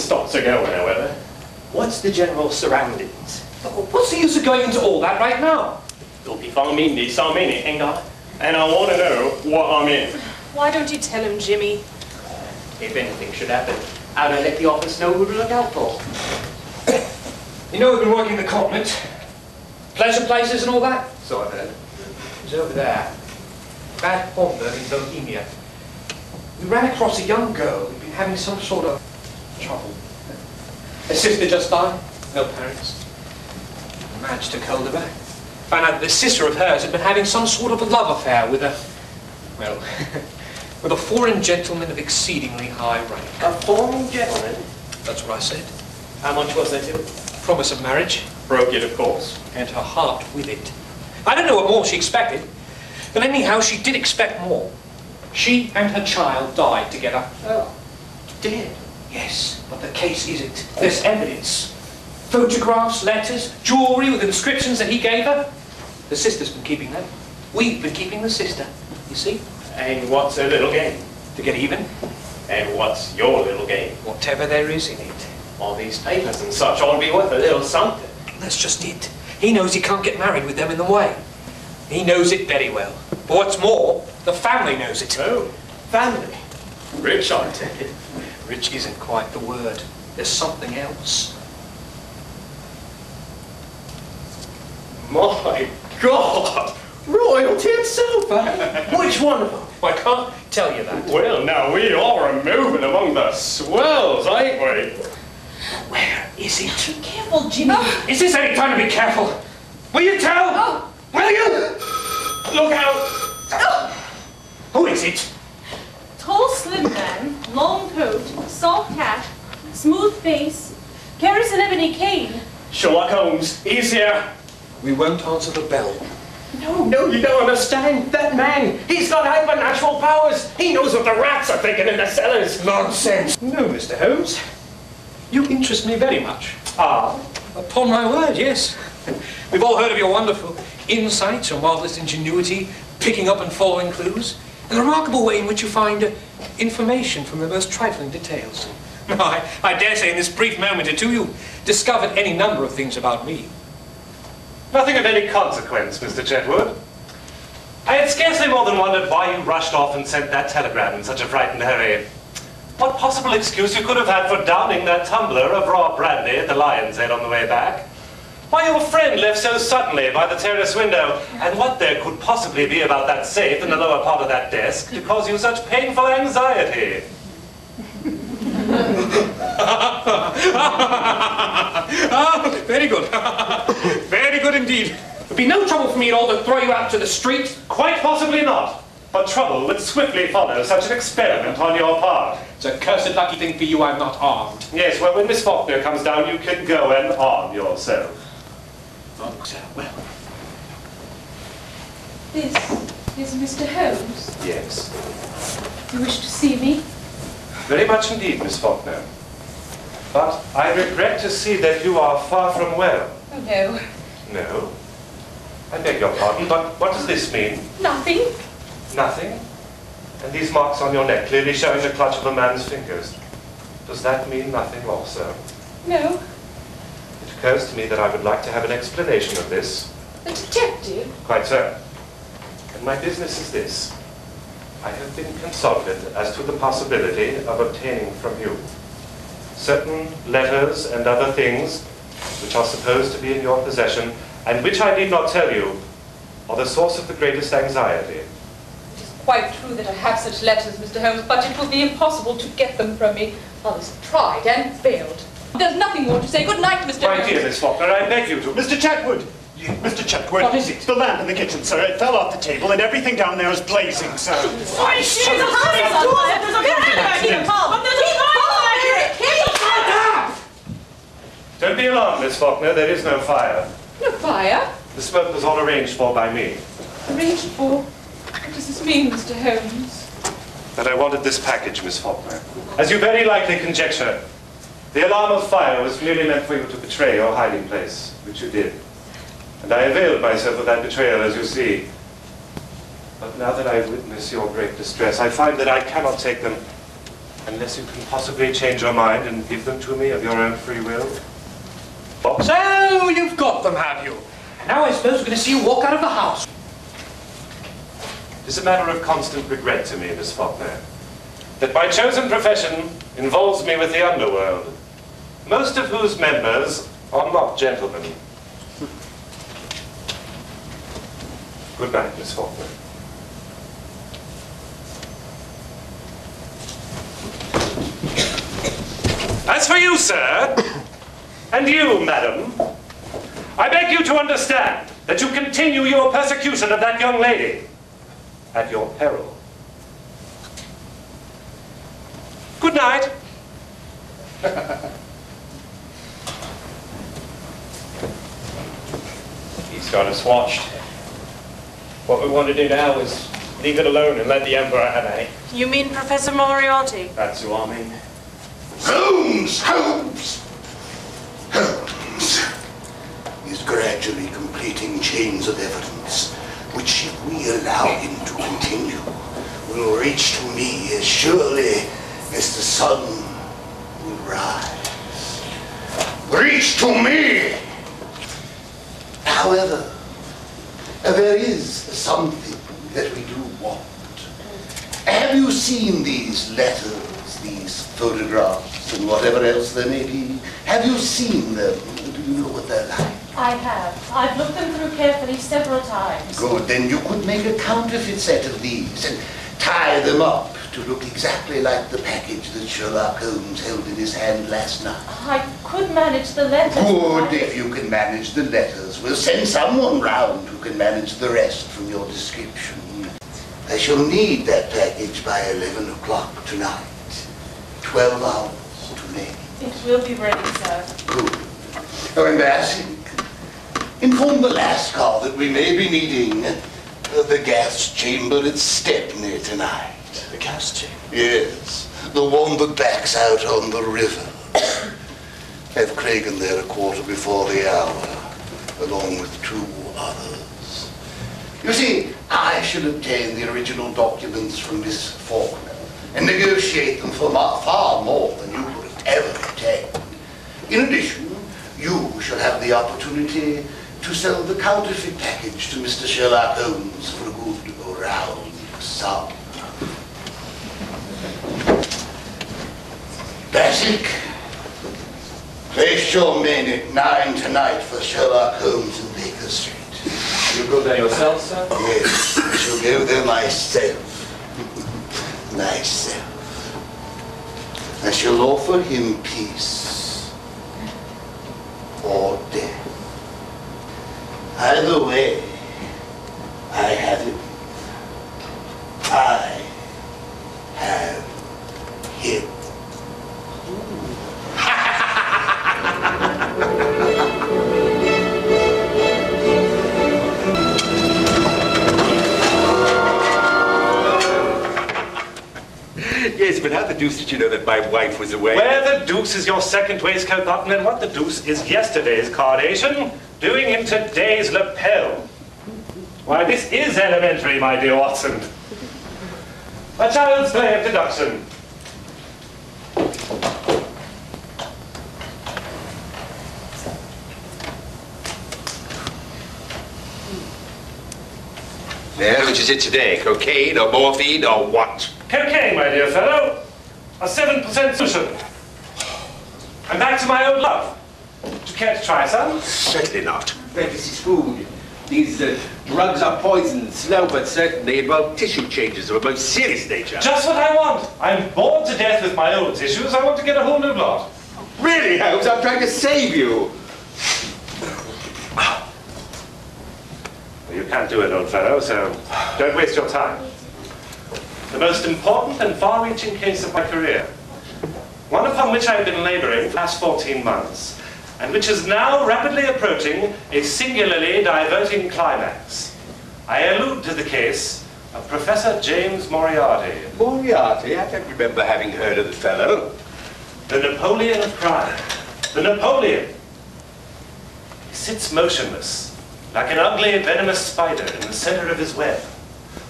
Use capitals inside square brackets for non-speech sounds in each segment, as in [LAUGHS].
starts a going, however, what's the general surroundings? Oh, what's the use of going into all that right now? Look, if I'm in this, I'm in it, ain't I? And I want to know what I'm in. Why don't you tell him, Jimmy? If anything should happen, how'd I let the office know who to look out for? You know we've been working the continent. Pleasure places and all that? So I've heard. It's over there. Bad Homburg in Bohemia. We ran across a young girl who'd been having some sort of trouble. Her sister just died, no parents. Madge took hold of her. Found out that the sister of hers had been having some sort of a love affair with a, well, [LAUGHS] with a foreign gentleman of exceedingly high rank. A foreign gentleman? That's what I said. How much was there to it? Promise of marriage, Broke it, of course. and her heart with it. I don't know what more she expected, but anyhow, she did expect more. She and her child died together. Oh, dead. Yes, but the case isn't. There's evidence. Photographs, letters, jewellery with inscriptions that he gave her. The sister's been keeping them. We've been keeping the sister, you see, And what's her little game? to get even. And what's your little game? Whatever there is in it. All these papers and such ought to be worth a little something. That's just it. He knows he can't get married with them in the way. He knows it very well. But what's more, the family knows it. Oh, family. Rich, I take it. Rich isn't quite the word. There's something else. My God! Royalty itself, eh? Which one of them? I can't tell you that. Well, now we are moving among the swells, ain't we? Where is it? Be careful, Jimmy. Is this any time to be careful? Will you tell? Oh. Will you? Look out! Who is it? Tall, slim man, long coat, soft hat, smooth face, carries an ebony cane. Sherlock Holmes, he's here. We won't answer the bell. No, no, you don't understand. That man, he's got hypernatural powers. He knows what the rats are thinking in the cellars. Nonsense! No, Mr. Holmes. You interest me very much. Ah, Upon my word, yes. [LAUGHS] We've all heard of your wonderful insights, your marvelous ingenuity, picking up and following clues, and the remarkable way in which you find uh, information from the most trifling details. [LAUGHS] I, I dare say in this brief moment or two you've discovered any number of things about me. Nothing of any consequence, Mr. Chetwood. I had scarcely more than wondered why you rushed off and sent that telegram in such a frightened hurry. What possible excuse you could have had for downing that tumbler of raw brandy at the Lion's Head on the way back? Why your friend left so suddenly by the terrace window, and what there could possibly be about that safe in the lower part of that desk to cause you such painful anxiety. Ah, [LAUGHS] very good. [LAUGHS] very good indeed. It'd be no trouble for me at all to throw you out to the street. Quite possibly not. But trouble would swiftly follow such an experiment on your part. It's a cursed lucky thing for you I'm not armed. Yes, well, when Miss Faulkner comes down, you can go and arm yourself. Oh, sir, well. This is Mr. Holmes. Yes. You wish to see me? Very much indeed, Miss Faulkner. But I regret to see that you are far from well. Oh, no. No? I beg your pardon, but what does this mean? Nothing. Nothing? And these marks on your neck clearly showing the clutch of a man's fingers. Does that mean nothing also? No. It occurs to me that I would like to have an explanation of this. A detective? Quite so. And my business is this. I have been consulted as to the possibility of obtaining from you certain letters and other things which are supposed to be in your possession and which I need not tell you are the source of the greatest anxiety. It is quite true that I have such letters, Mr. Holmes, but it will be impossible to get them from me. Others have tried and failed. There's nothing more to say. Good night, Mr. My Holmes. dear Miss Faulkner, I beg you to... Mr. Chetwood! Mr. Chetwood! What is it? The lamp in the kitchen, sir. It fell off the table and everything down there is blazing, sir. Why, she's a house on. There's a fire here, Paul. But there's a fire here. Don't be alarmed, Miss Faulkner, there is no fire. No fire. The smoke was all arranged for by me. Arranged for. What does this mean, Mr. Holmes? That I wanted this package, Miss Faulkner. As you very likely conjecture, the alarm of fire was merely meant for you to betray your hiding place, which you did. And I availed myself of that betrayal, as you see. But now that I witness your great distress, I find that I cannot take them Unless you can possibly change your mind and give them to me of your own free will. So, you've got them, have you? Now I suppose we're going to see you walk out of the house. It is a matter of constant regret to me, Miss Faulkner, that my chosen profession involves me with the underworld, most of whose members are not gentlemen. Good night, Miss Faulkner. As for you, sir, and you, madam, I beg you to understand that you continue your persecution of that young lady at your peril. Good night. [LAUGHS] He's got us watched. What we want to do now is leave it alone and let the Emperor have a. You mean Professor Moriarty? That's who I mean. Holmes! Holmes! [COUGHS] Holmes is gradually completing chains of evidence, which if we allow him to continue, will reach to me as surely as the sun will rise. Reach to me! However, uh, there is something that we do want. Have you seen these letters, these photographs, and whatever else there may be? Have you seen them? Do you know what they're like? I have. I've looked them through carefully several times. Good, then you could make a counterfeit set of these and tie them up to look exactly like the package that Sherlock Holmes held in his hand last night. I could manage the letters. Good, if you can manage the letters. We'll send someone round who can manage the rest from your description. I shall need that package by 11 o'clock tonight. 12 hours. It will be ready, sir. Good. Oh, and Bassett, inform the Lascar that we may be needing uh, the gas chamber at Stepney tonight. The gas chamber. Yes, the one that backs out on the river. Have Cragen there a quarter before the hour, along with two others. You see, I shall obtain the original documents from Miss Faulkner and negotiate them for far more than you could have ever obtained. In addition, you shall have the opportunity to sell the counterfeit package to Mr. Sherlock Holmes for a good round sum. Bassick, place your men at nine tonight for Sherlock Holmes in Baker Street. You go there yourself, sir? Yes, I shall go there myself. [LAUGHS] myself. I shall offer him peace or death. Either way, I have him. I have him. Deuce did you know that my wife was away? Where the deuce is your second waistcoat button and what the deuce is yesterday's carnation doing in today's lapel? Why, this is elementary, my dear Watson. A child's play of deduction. Well, which is it today? Cocaine or morphine or what? Cocaine, my dear fellow. A 7% solution. I'm back to my old love. Do you care to try some? Certainly not. This is food. These uh, drugs are poison, slow but certain. They involve tissue changes of a most serious nature. Just what I want. I'm bored to death with my old tissues. I want to get a whole new lot. Really, Holmes? I'm trying to save you. Well, you can't do it, old fellow, so don't waste your time. The most important and far-reaching case of my career. One upon which I have been laboring for the last 14 months, and which is now rapidly approaching a singularly diverting climax. I allude to the case of Professor James Moriarty, Moriarty? I don't remember having heard of the fellow. the Napoleon of crime. The Napoleon. He sits motionless, like an ugly, venomous spider in the center of his web.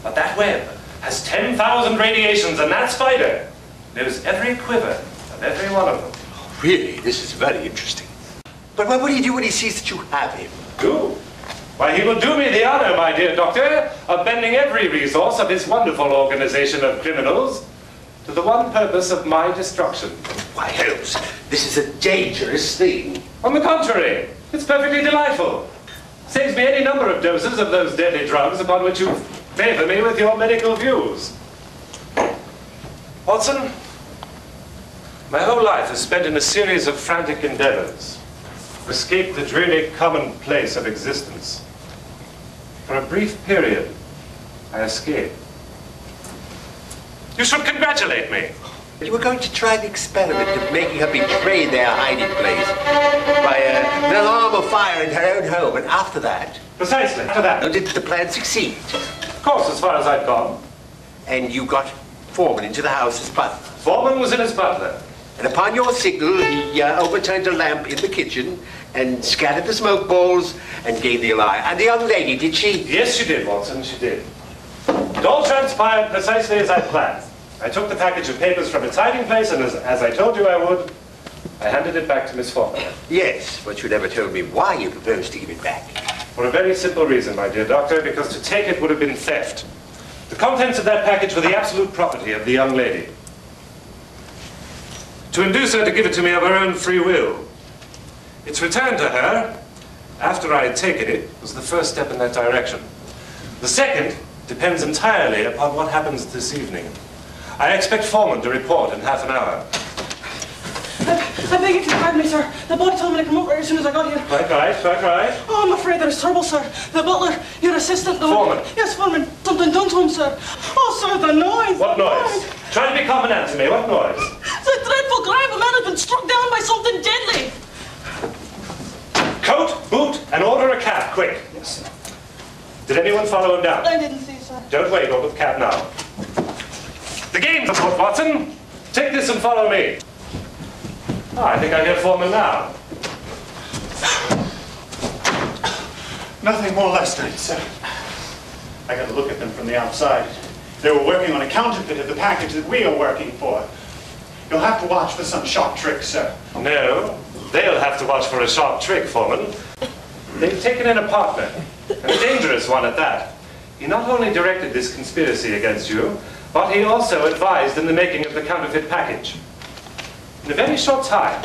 But that web has 10,000 radiations, and that spider knows every quiver of every one of them. Really, this is very interesting. But what will he do when he sees that you have him? Do? Why, he will do me the honor, my dear doctor, of bending every resource of his wonderful organization of criminals to the one purpose of my destruction. Why, Holmes, this is a dangerous thing. On the contrary, it's perfectly delightful. Saves me any number of doses of those deadly drugs upon which you favor me with your medical views. Watson, my whole life is spent in a series of frantic endeavors to escape the dreary commonplace of existence. For a brief period, I escaped. You should congratulate me. You were going to try the experiment of making her betray their hiding place by uh, an alarm of fire in her own home, and after that... Precisely, after that. Did the plan succeed? Of course, as far as I've gone. And you got Foreman into the house as butler? Foreman was in as butler. And upon your signal, he uh, overturned a lamp in the kitchen and scattered the smoke balls and gave the alarm. And the young lady, did she? Yes, she did, Watson, she did. It all transpired precisely as I planned. I took the package of papers from its hiding place, and as, as I told you I would, I handed it back to Miss Faulkner. Yes, but you never told me why you proposed to give it back. For a very simple reason, my dear doctor, because to take it would have been theft. The contents of that package were the absolute property of the young lady. To induce her to give it to me of her own free will. Its return to her, after I had taken it, was the first step in that direction. The second depends entirely upon what happens this evening. I expect Foreman to report in half an hour. I beg you to pardon me, sir. The boy told me to come over as soon as I got here. Quite right, quite right. Oh, I'm afraid there's trouble, sir. The butler, your assistant... the- Foreman. Yes, Foreman. Something done to him, sir. Oh, sir, the noise. What the noise? Try to be calm and answer me. What noise? It's a dreadful cry of a man has been struck down by something deadly. Coat, boot, and order a cab, quick. Yes, sir. Did anyone follow him down? I didn't see, sir. Don't wait, order the cab now. The game's afoot, Watson. Take this and follow me. Ah, I think I hear Foreman now. Nothing more last night, sir. I got a look at them from the outside. They were working on a counterfeit of the package that we are working for. You'll have to watch for some sharp trick, sir. No, they'll have to watch for a sharp trick, Foreman. They've taken in a partner, and a dangerous one at that. He not only directed this conspiracy against you, but he also advised in the making of the counterfeit package. In a very short time,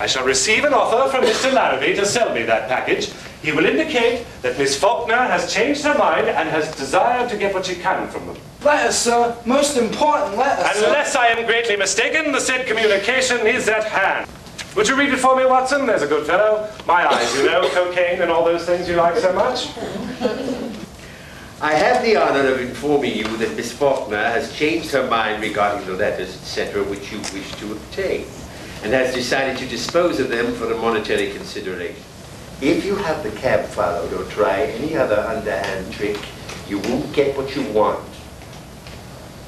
I shall receive an offer from Mr. Larrabee to sell me that package. He will indicate that Miss Faulkner has changed her mind and has desired to get what she can from them. Letters, sir. Most important letters, sir. Unless I am greatly mistaken, the said communication is at hand. Would you read it for me, Watson? There's a good fellow. My eyes, you know, cocaine and all those things you like so much. I have the honor of informing you that Miss Faulkner has changed her mind regarding the letters, etc., which you wish to obtain, and has decided to dispose of them for a monetary consideration. If you have the cab followed or try any other underhand trick, you won't get what you want.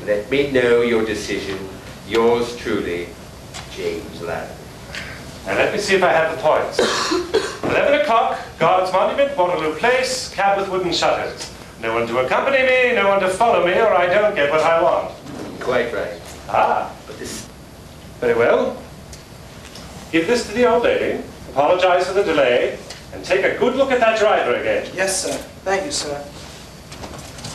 Let me know your decision. Yours truly, James Larrabee. Now let me see if I have the points. [COUGHS] 11 o'clock, Guards Monument, Waterloo Place, cab with wooden shutters. No one to accompany me, no one to follow me, or I don't get what I want. Quite right. Ah, But this very well. Give this to the old lady, apologize for the delay, and take a good look at that driver again. Yes, sir. Thank you, sir.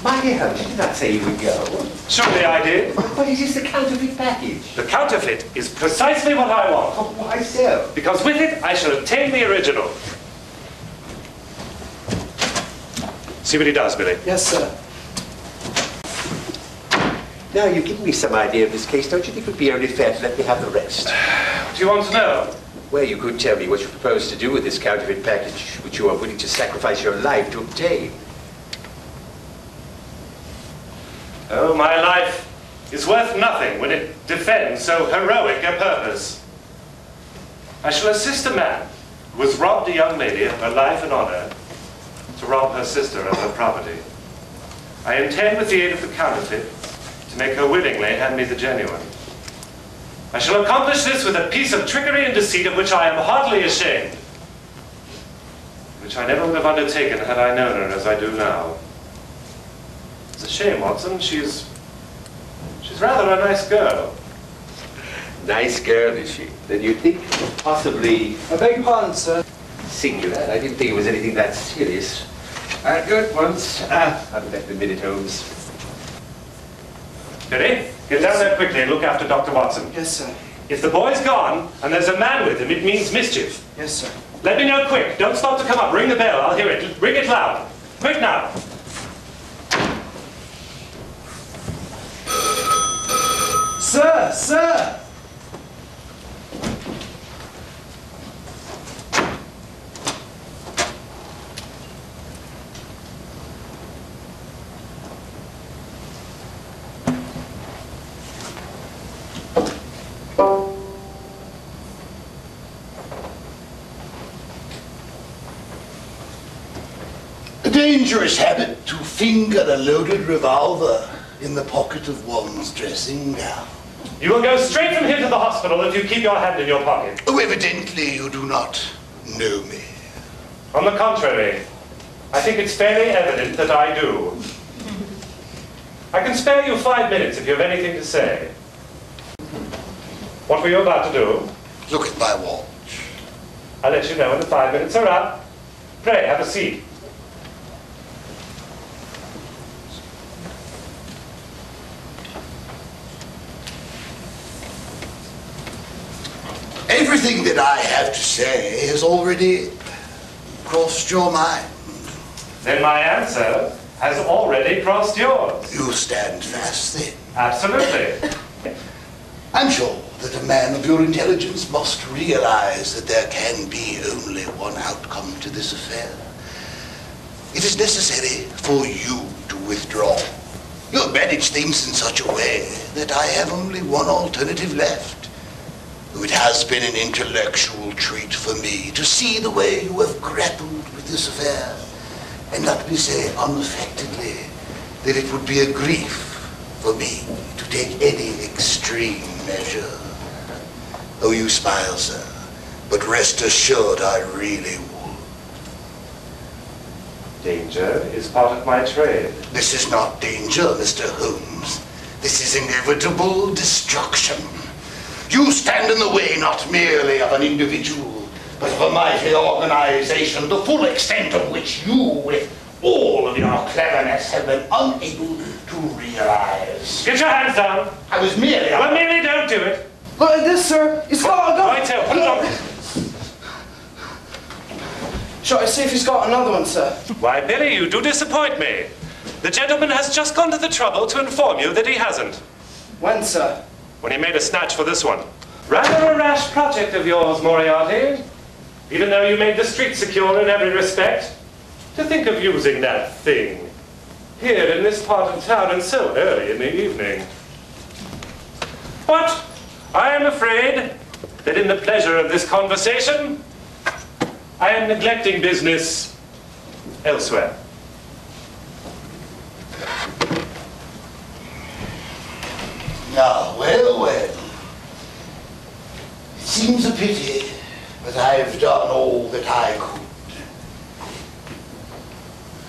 My dear Holmes, you did not say you would go. Surely I did. But it is the counterfeit package. The counterfeit is precisely what I want, Oh, why so? because with it I shall obtain the original. See what he does, Billy. Yes, sir. Now, you've given me some idea of this case. Don't you think it would be only fair to let me have the rest? What do you want to know? Well, you could tell me what you propose to do with this counterfeit package, which you are willing to sacrifice your life to obtain. Oh, my life is worth nothing when it defends so heroic a purpose. I shall assist a man who has robbed a young lady of her life and honor to rob her sister of her property. I intend, with the aid of the counterfeit, to make her willingly hand me the genuine. I shall accomplish this with a piece of trickery and deceit of which I am heartily ashamed, which I never would have undertaken had I known her as I do now. It's a shame, Watson. She's she's rather a nice girl. Nice girl, is she? Then you think possibly I beg your pardon, sir. Singular. I didn't think it was anything that serious. Uh, good once. Ah, I'll be back in a minute, Holmes. Billy, get down there quickly and look after Dr. Watson. Yes, sir. If the boy's gone and there's a man with him, it means mischief. Yes, sir. Let me know quick. Don't stop to come up. Ring the bell. I'll hear it. Ring it loud. Quick now. Sir, sir! Dangerous habit to finger a loaded revolver in the pocket of one's dressing gown. You will go straight from here to the hospital if you keep your hand in your pocket. Oh, evidently you do not know me. On the contrary, I think it's fairly evident that I do. I can spare you five minutes if you have anything to say. What were you about to do? Look at my watch. I'll let you know when the five minutes are up. Pray, have a seat. Everything that I have to say has already crossed your mind. Then my answer has already crossed yours. You stand fast then. Absolutely. [LAUGHS] I'm sure that a man of your intelligence must realize that there can be only one outcome to this affair. It is necessary for you to withdraw. You have managed things in such a way that I have only one alternative left. It has been an intellectual treat for me to see the way you have grappled with this affair. And let me say unaffectedly that it would be a grief for me to take any extreme measure. Oh, you smile, sir, but rest assured I really would. Danger is part of my trade. This is not danger, Mr. Holmes. This is inevitable destruction. You stand in the way not merely of an individual, but of a mighty organization, the full extent of which you, with all of your cleverness, have been unable to realize. Get your hands down. I was merely... Well, merely don't do it. Look at this, sir. He's got a gun. Right here, put it on. Shall I see if he's got another one, sir? Why, Billy, you do disappoint me. The gentleman has just gone to the trouble to inform you that he hasn't. When, sir? When he made a snatch for this one. Rather a rash project of yours, Moriarty. Even though you made the street secure in every respect. To think of using that thing. Here in this part of town and so early in the evening. But I am afraid that in the pleasure of this conversation, I am neglecting business elsewhere. Ah, well, well. It seems a pity, but I've done all that I could.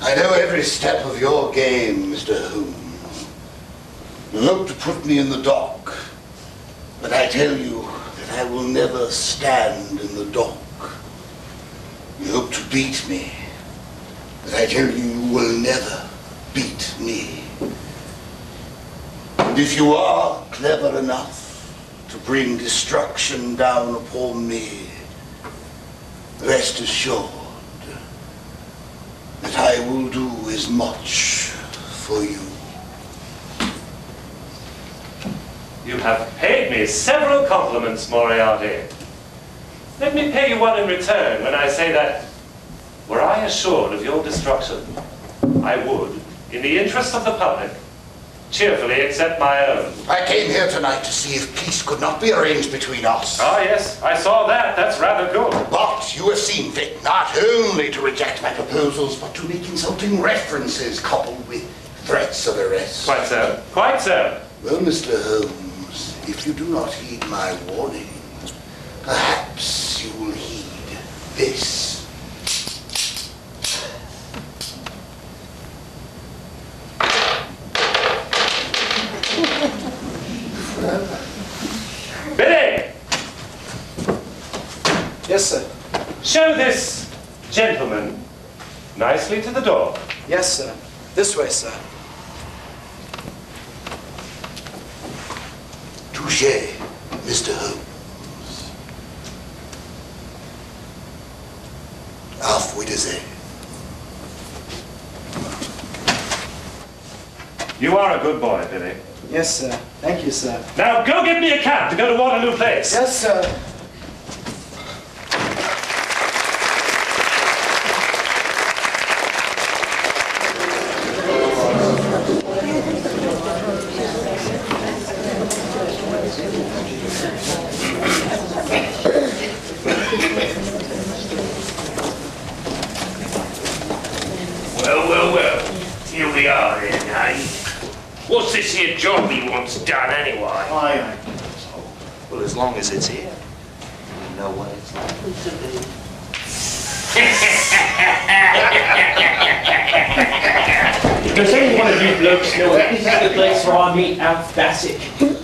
I know every step of your game, Mr. Holmes. You hope to put me in the dock, but I tell you that I will never stand in the dock. You hope to beat me, but I tell you you will never beat me. And if you are clever enough to bring destruction down upon me, rest assured that I will do as much for you. You have paid me several compliments, Moriarty. Let me pay you one in return when I say that, were I assured of your destruction, I would, in the interest of the public, cheerfully accept my own. I came here tonight to see if peace could not be arranged between us. Ah, yes, I saw that. That's rather good. But you have seen fit not only to reject my proposals, but to make insulting references coupled with threats of arrest. Quite so. Quite so. Well, Mr. Holmes, if you do not heed my warning, perhaps you will heed this. Billy! Show this gentleman nicely to the door. Yes, sir. This way, sir. Touche, Mr. Holmes. Auf Wiedersehen. You are a good boy, Billy. Yes, sir. Thank you, sir. Now go get me a cab to go to Waterloo Place. Yes, sir. Well, well, well. Here we are then, eh? What's this here job he wants done anyway? I ain't so. Well, as long as it's here, we know what it's likely to be. Does any one of you blokes know that this is the place where I meet Alf Bassett?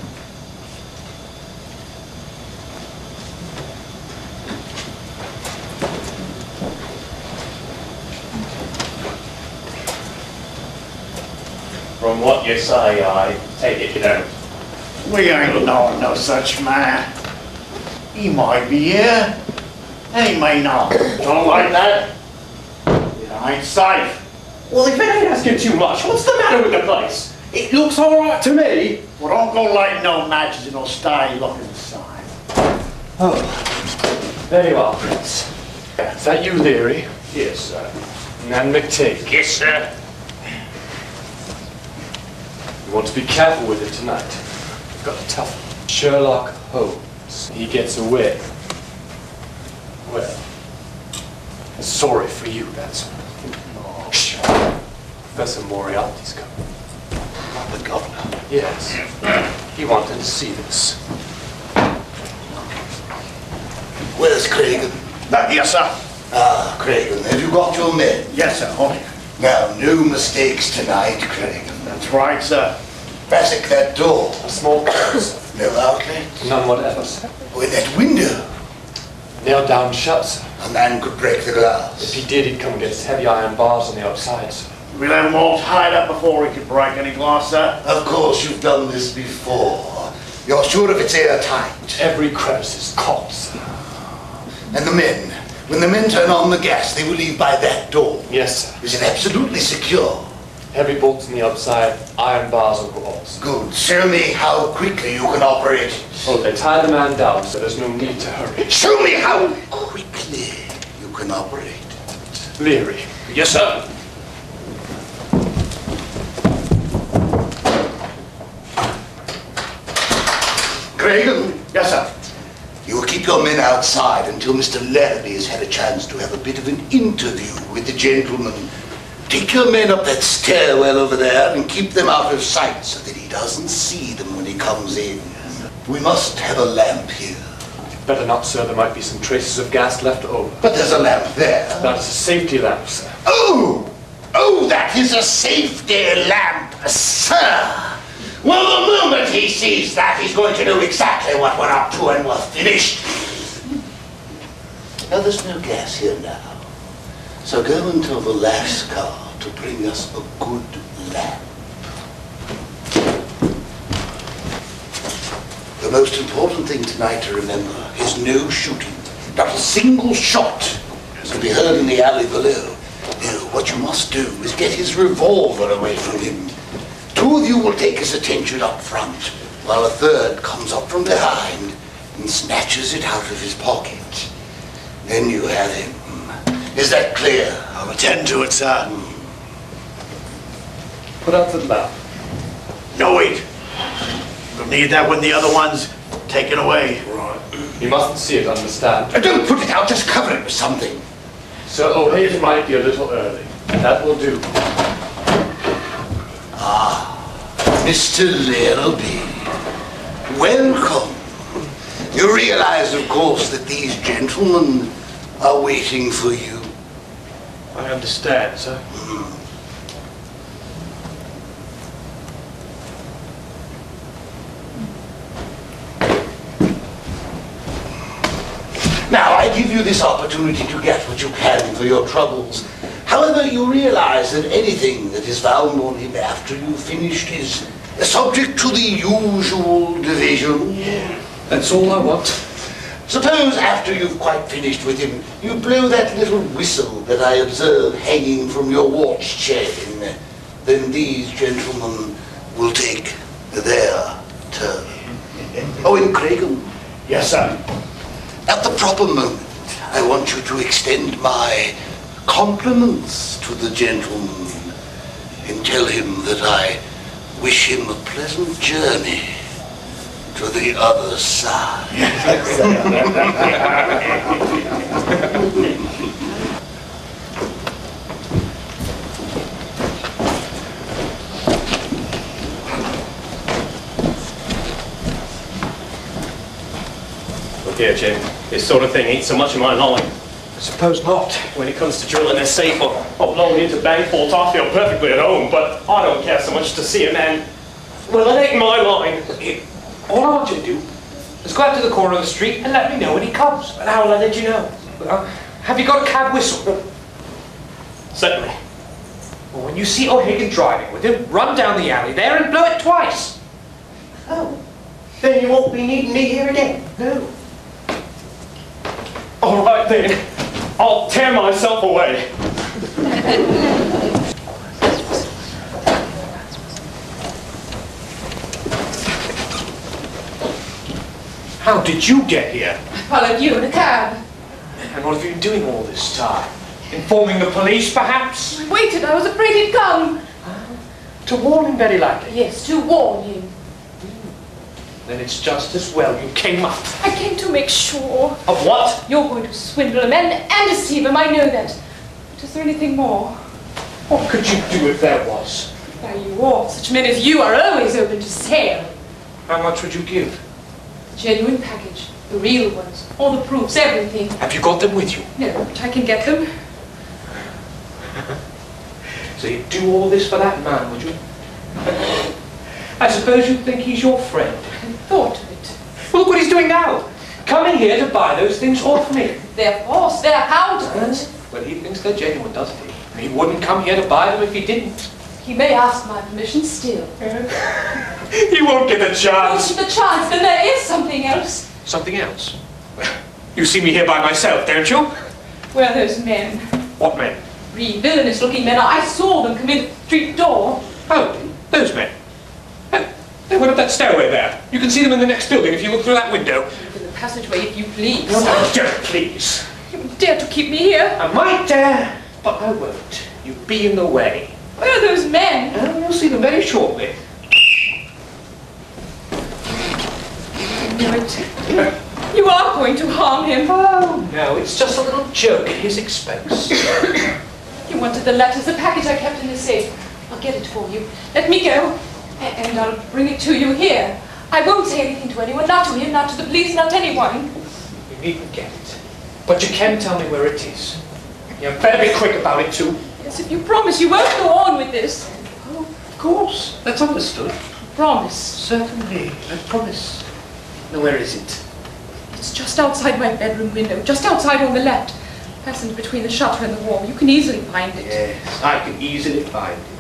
What you say, I take it you don't. We ain't knowing no such man. He might be here, and he may not. Don't like that? It ain't safe. Well, if it ain't asking too much, what's the matter with the place? It looks all right to me. Well, don't go lighting no matches and I'll stay looking inside. Oh, there you are, Prince. Is that you, Leary? Yes, sir. And McTeague. Yes, sir. You want to be careful with it tonight. You've got a tough one. Sherlock Holmes. He gets away. Well, sorry for you, that's all. Shh. Professor Moriarty's coming. The governor. Yes. He wanted to see this. Where's Craig? Back here, sir. Ah, Cragen, have you got your men? Yes, sir. On here. Now, no mistakes tonight, Cragen. That's right, sir. Bassick that door. A small close. No outlet. None whatever, sir. With that window. Nailed down shut, sir. A man could break the glass. If he did, he'd come against heavy iron bars on the outside, sir. We'll have them all tied up before we can break any glass, sir. Of course, you've done this before. You're sure if it's airtight. Every crevice is caught, sir. And the men, when the men turn on the gas, they will leave by that door. Yes, sir. Is it absolutely secure? Heavy bolts on the outside, iron bars on the walls. Good. Show me how quickly you can operate it. Oh, they tie the man down, so there's no need to hurry. Show me how quickly you can operate. Leary. Yes, sir. Cragen, Yes, sir. Keep your men outside until Mr. Larrabee has had a chance to have a bit of an interview with the gentleman. Take your men up that stairwell over there and keep them out of sight so that he doesn't see them when he comes in. We must have a lamp here. Better not, sir. There might be some traces of gas left over. But there's a lamp there. That's a safety lamp, sir. Oh! Oh, that is a safety lamp, sir! Well, the moment he sees that, he's going to know exactly what we're up to and we're finished. Now, there's no gas here now. So go and tell the Lascar to bring us a good lamp. The most important thing tonight to remember is no shooting. Not a single shot can be heard in the alley below. No, what you must do is get his revolver away from him. Two of you will take his attention up front, while a third comes up from behind and snatches it out of his pocket. Then you have him. Is that clear? I'll attend to it, sir. Put out the lamp. No, wait. We'll need that when the other one's taken away. Right. You mustn't see it, understand? Uh, Don't put it out, just cover it with something. Sir O'Hagan might be a little early. That will do. Ah, Mr. Larrabee, welcome. You realize, of course, that these gentlemen are waiting for you. I understand, sir. Now, I give you this opportunity to get what you can for your troubles. However, you realize that anything that is found on him after you've finished is subject to the usual division. That's all I want. Suppose after you've quite finished with him, you blow that little whistle that I observe hanging from your watch chain. Then these gentlemen will take their turn. [LAUGHS] Oh, and Cragen. Yes, sir. At the proper moment, I want you to extend my compliments to the gentleman and tell him that I wish him a pleasant journey to the other side. [LAUGHS] Look here, Jim. This sort of thing ain't so much of my line. I suppose not. When it comes to drilling a safe or uploading into bank vaults, I feel perfectly at home, but I don't care so much to see a man. Well, it ain't my line. All I want you to do is go out to the corner of the street and let me know when he comes. And how will I let you know? Well, have you got a cab whistle? Certainly. Well, when you see O'Hagan driving with him, run down the alley there and blow it twice. Oh. Then you won't be needing me here again. No. All right then. I'll tear myself away. How did you get here? I followed you in a cab. And what have you been doing all this time? Informing the police, perhaps? I waited, I was afraid he'd come. To warn him, very likely. Yes, to warn him. Then it's just as well you came up. I came to make sure. Of what? You're going to swindle him and, and deceive him, I know that. But is there anything more? What could you do if there was? Why, you all, such men as you are always open to sale. How much would you give? The genuine package, the real ones, all the proofs, everything. Have you got them with you? No, but I can get them. [LAUGHS] So you'd do all this for that man, would you? [LAUGHS] I suppose you think he's your friend. Thought of it. Look what he's doing now. Coming here to buy those things off me. They're false, they're counterfeit. Well, he thinks they're genuine, doesn't he? And he wouldn't come here to buy them if he didn't. He may ask my permission still. [LAUGHS] He won't get a chance. Not the chance, then there is something else. Something else. You see me here by myself, don't you? Where are those men? What men? Three villainous looking men. I saw them come in at the street door. Oh, those men. They went up that stairway there. You can see them in the next building if you look through that window. In the passageway, if you please. No, don't please. You dare to keep me here? I might dare, but I won't. You'd be in the way. Where are those men? And you'll see them very shortly. It. You are going to harm him. Oh, no, it's just a little joke at his expense. [COUGHS] You wanted the letters, the package I kept in the safe. I'll get it for you. Let me go, and I'll bring it to you here. I won't say anything to anyone, not to him, not to the police, not to anyone. You needn't get it. But you can tell me where it is. You better be quick about it, too. Yes, if you promise you won't go on with this. Oh, of course. That's understood. Promise. Certainly. I promise. Now, where is it? It's just outside my bedroom window, just outside on the left. Fastened between the shutter and the wall. You can easily find it. Yes, I can easily find it.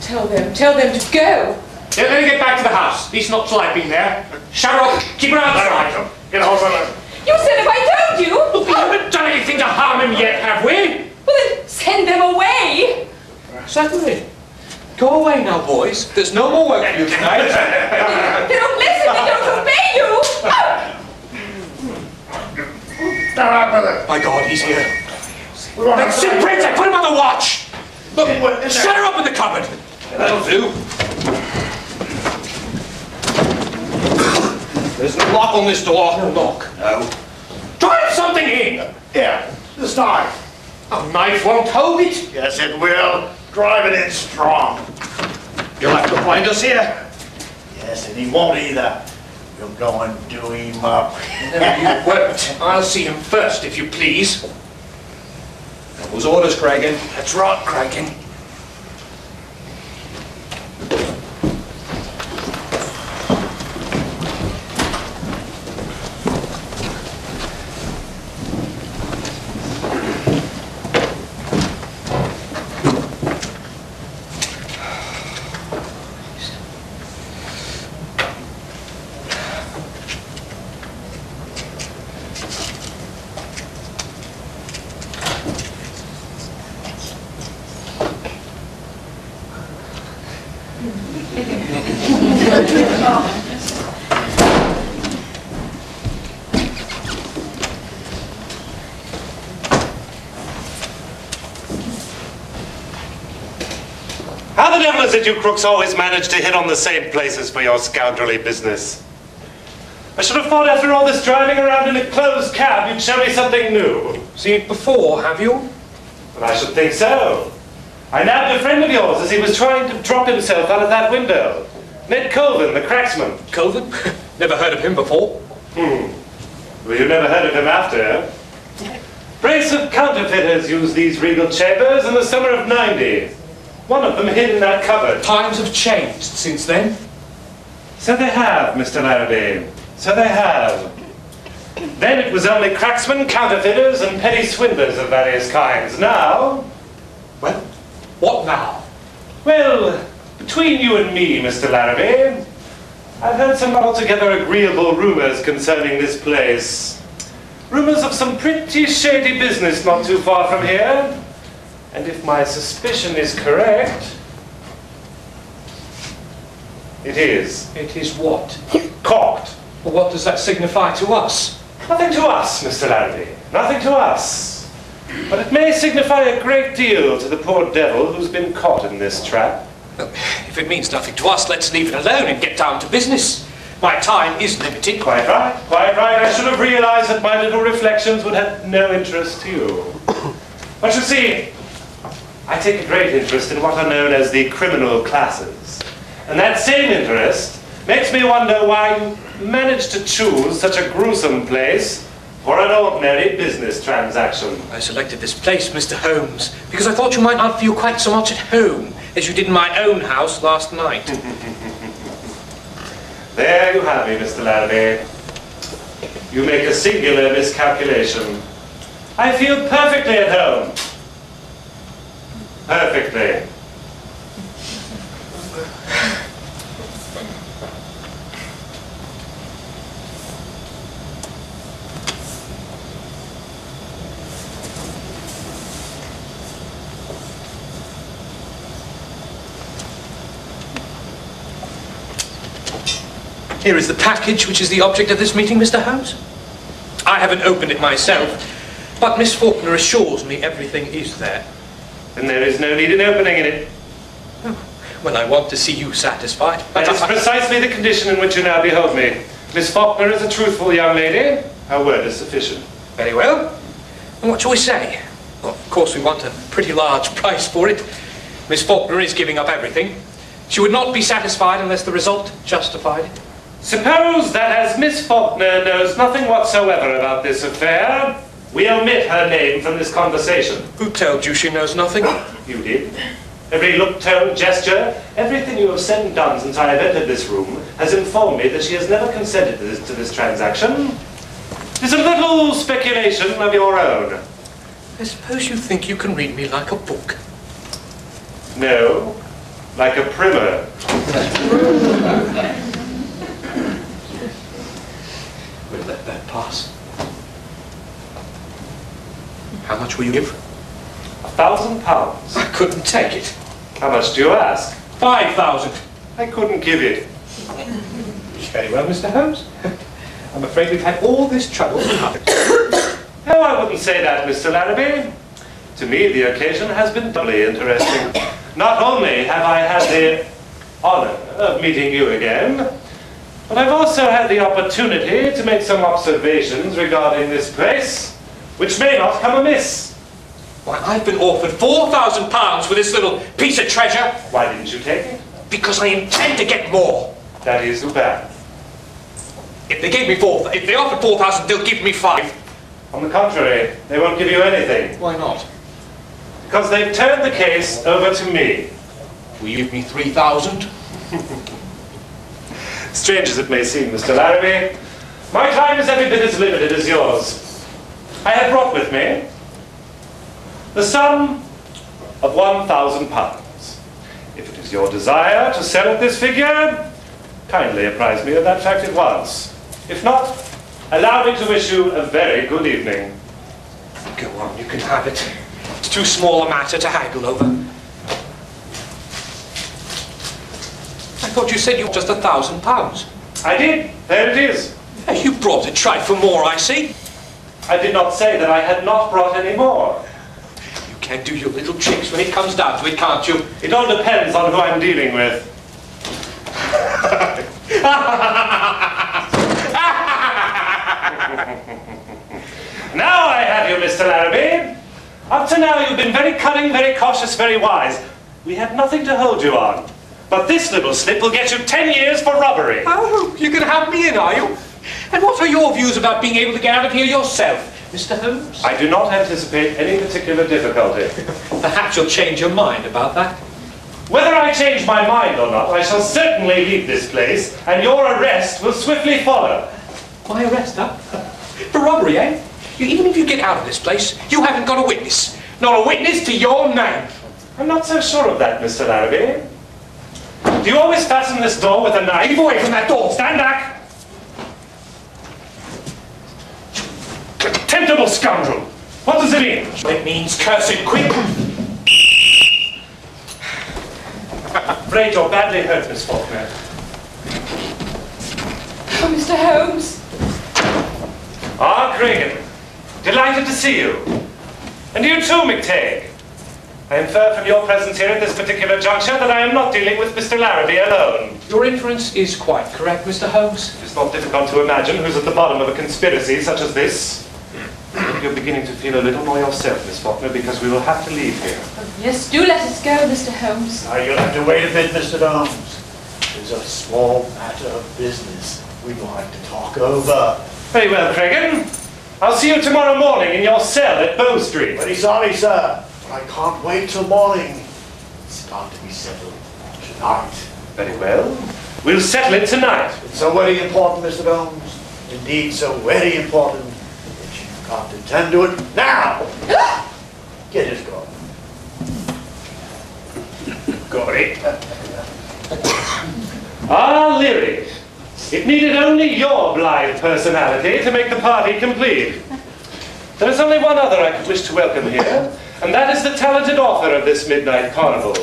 Tell them, tell them to go. Let me get back to the house. These not till I've been there. Shut up. Keep her outside. Get hold of her. You said if I told you. Look, we haven't done anything to harm him yet, have we? Well, then send them away. Certainly. Go away now, boys. There's no more work for you tonight. [LAUGHS] They don't listen, they don't obey you. Oh! Stop up with. My God, he's here. Let's Sid, Prince. I put him on the watch. Look, shut her up in the cupboard. That'll do. There's no lock on this door. No lock. No. Drive something in. Here, this knife. A knife won't hold it. Yes, it will. Drive it in strong. You'll have to find us here. Yes, and he won't either. We'll go and do him up. No, you [LAUGHS] won't. I'll see him first, if you please. Those orders, Cragen. That's right, Cragen. How the devil is it you crooks always manage to hit on the same places for your scoundrelly business? I should have thought after all this driving around in a closed cab, you'd show me something new. Seen it before, have you? Well, I should think so. I nabbed a friend of yours as he was trying to drop himself out of that window. Ned Colvin, the cracksman. Colvin? [LAUGHS] Never heard of him before. Hmm. Well, you never heard of him after. Brace of counterfeiters used these regal chambers in the summer of 90. One of them hid in that cupboard. Times have changed since then. So they have, Mr. Larrabee. So they have. Then it was only cracksmen, counterfeiters, and petty swindlers of various kinds. Now, Well, what now? well, between you and me, Mr. Larrabee, I've heard some altogether agreeable rumors concerning this place. Rumors of some pretty shady business not too far from here. And if my suspicion is correct, it is. It is what? Cocked. Well, what does that signify to us? Nothing to us, Mr. Larrabee. Nothing to us. But it may signify a great deal to the poor devil who's been caught in this trap. Well, If it means nothing to us, let's leave it alone and get down to business. My time is limited. Quite right, quite right. I should have realized that my little reflections would have no interest to you. But you see, I take a great interest in what are known as the criminal classes. And that same interest makes me wonder why you managed to choose such a gruesome place for an ordinary business transaction. I selected this place, Mr. Holmes, because I thought you might not feel quite so much at home as you did in my own house last night. [LAUGHS] There you have me, Mr. Larrabee. You make a singular miscalculation. I feel perfectly at home. Perfectly. Here is the package which is the object of this meeting, Mr. Holmes. I haven't opened it myself, but Miss Faulkner assures me everything is there. And there is no need in opening it. Oh, well, I want to see you satisfied. That is precisely the condition in which you now behold me. Miss Faulkner is a truthful young lady. Her word is sufficient. Very well. And what shall we say? Well, of course, we want a pretty large [LAUGHS] price for it. Miss Faulkner is giving up everything. She would not be satisfied unless the result justified it. Suppose that as Miss Faulkner knows nothing whatsoever about this affair, we omit her name from this conversation. Who told you she knows nothing? You did. Every look, tone, gesture, everything you have said and done since I have entered this room has informed me that she has never consented to this, to this transaction. It's a little speculation of your own. I suppose you think you can read me like a book. No, like a primer. We'll let that pass. How much will you give? A thousand pounds. I couldn't take it. How much do you ask? Five thousand. I couldn't give it. Very well, Mr. Holmes. [LAUGHS] I'm afraid we've had all this trouble. [COUGHS] No, I wouldn't say that, Mr. Larrabee. To me, the occasion has been doubly interesting. Not only have I had the honor of meeting you again, but I've also had the opportunity to make some observations regarding this place, which may not come amiss. Why, I've been offered four thousand pounds for this little piece of treasure Why didn't you take it? because I intend to get more. That is too bad. If they gave me four, if they offered four thousand, they'll give me five. On the contrary, they won't give you anything, Why not? because they've turned the case over to me. Will you give me three thousand? [LAUGHS] Strange as it may seem, Mr. Larrabee, my time is every bit as limited as yours. I have brought with me the sum of one thousand pounds. If it is your desire to sell at this figure, kindly apprise me of that fact at once. If not, allow me to wish you a very good evening. Go on, you can have it. It's too small a matter to haggle over. I thought you said you just a thousand pounds. I did. There it is. You brought a trifle more, I see. I did not say that I had not brought any more. You can do your little tricks when it comes down to it, can't you? It all depends on who I'm dealing with. [LAUGHS] now I have you, Mr. Larrabee. Up to now, you've been very cunning, very cautious, very wise. We had nothing to hold you on. But this little slip will get you ten years for robbery. Oh, you're going to have me in, are you? And what are your views about being able to get out of here yourself, Mr. Holmes? I do not anticipate any particular difficulty. Perhaps you'll change your mind about that. Whether I change my mind or not, I shall certainly leave this place, and your arrest will swiftly follow. My arrest, huh? For robbery, eh? You- Even if you get out of this place, you haven't got a witness. Not a witness to your name. I'm not so sure of that, Mr. Larrabee. Do you always fasten this door with a knife? Keep away from that door. Stand back! Contemptible scoundrel! What does it mean? It means curse it quick. Afraid [LAUGHS] you're badly hurt, Miss Faulkner. Oh, Mr. Holmes. Ah, Cragen. Delighted to see you. And you too, McTague. I infer from your presence here at this particular juncture that I am not dealing with Mr. Larrabee alone. Your inference is quite correct, Mr. Holmes. It's not difficult to imagine who's at the bottom of a conspiracy such as this. You're beginning to feel a little more yourself, Miss Faulkner, because we will have to leave here. Yes, do let us go, Mr. Holmes. Now, you'll have to wait a bit, Mr. Holmes. There's a small matter of business we'd like to talk over. Very well, Cragen. I'll see you tomorrow morning in your cell at Bow Street. Very sorry, sir, but I can't wait till morning. It's got to be settled tonight. Very well. We'll settle it tonight. It's so very important, Mr. Holmes. Indeed, so very important you've to tend to it now. [GASPS] Get his going. Got it. [COUGHS] Ah, Leary. It needed only your blithe personality to make the party complete. There is only one other I could wish to welcome here, and that is the talented author of this midnight carnival.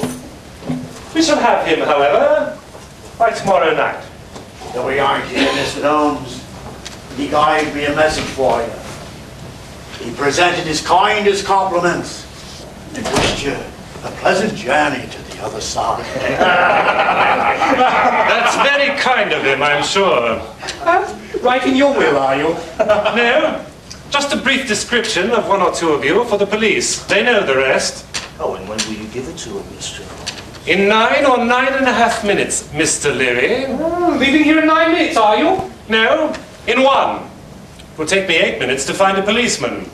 We shall have him, however, by tomorrow night. Though we aren't here, Mr. Holmes, he gave me a message for you. He presented his kindest compliments and wished you a pleasant journey to the other side. [LAUGHS] That's very kind of him, I'm sure. Right in your will, are you? [LAUGHS] No, just a brief description of one or two of you for the police. They know the rest. Oh, and when will you give it to him, Mr. In nine or nine and a half minutes, Mr. Leary. Oh, leaving here in nine minutes, are you? No, in one. It will take me eight minutes to find a policeman.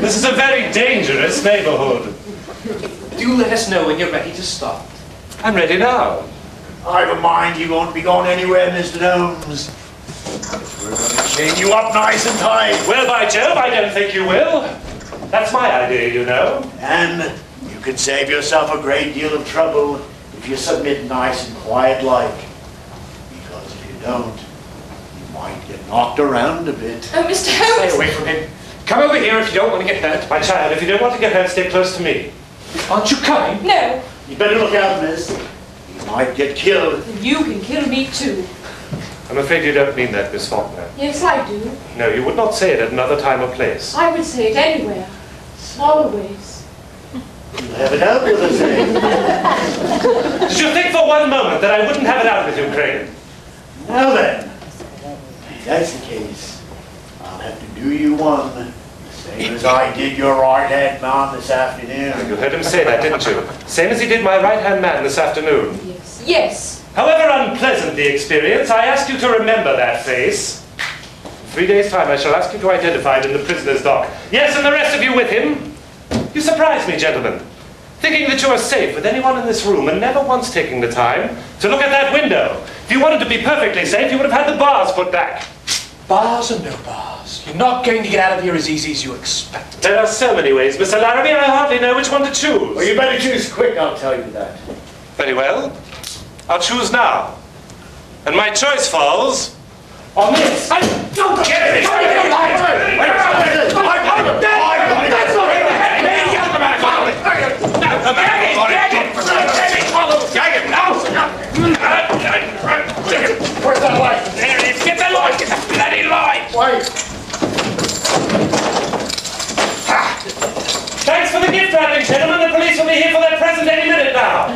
This is a very dangerous neighborhood. Do let us know when you're ready to start. I'm ready now. I've a mind you won't be going anywhere, Mr. Holmes. We're going to chain you up nice and tight. Well, by Jove, I don't think you will. That's my idea, you know. And you can save yourself a great deal of trouble if you submit nice and quiet like. Because if you don't, you might get knocked around a bit. Oh, Mr. Holmes! Stay away from him. Come over here if you don't want to get hurt. My child, if you don't want to get hurt, stay close to me. Aren't you coming? No, You better look out, miss. You might get killed. and you can kill me too. I'm afraid you don't mean that, Miss Faulkner. Yes, I do. No, you would not say it at another time or place. I would say it anywhere. Always. You'll have it out with us, eh? [LAUGHS] Did you think for one moment that I wouldn't have it out with you, Craig? Now then, if that's the case, I'll have to do you one, the same as I did your right-hand man this afternoon. You heard him say that, didn't you? Same as he did my right-hand man this afternoon. Yes. Yes. However unpleasant the experience, I ask you to remember that face. In three days' time, I shall ask you to identify it in the prisoner's dock. Yes, and the rest of you with him. You surprise me, gentlemen. Thinking that you are safe with anyone in this room and never once taking the time to look at that window. If you wanted to be perfectly safe, you would have had the bars put back. Bars or no bars? You're not going to get out of here as easy as you expect. There are so many ways, Mr. Larrabee, I hardly know which one to choose. Well, you better choose quick, I'll tell you that. Very well. I'll choose now. And my choice falls on this. I don't get it! Thanks for the gift wrapping, gentlemen. The police will be here for their present any minute now.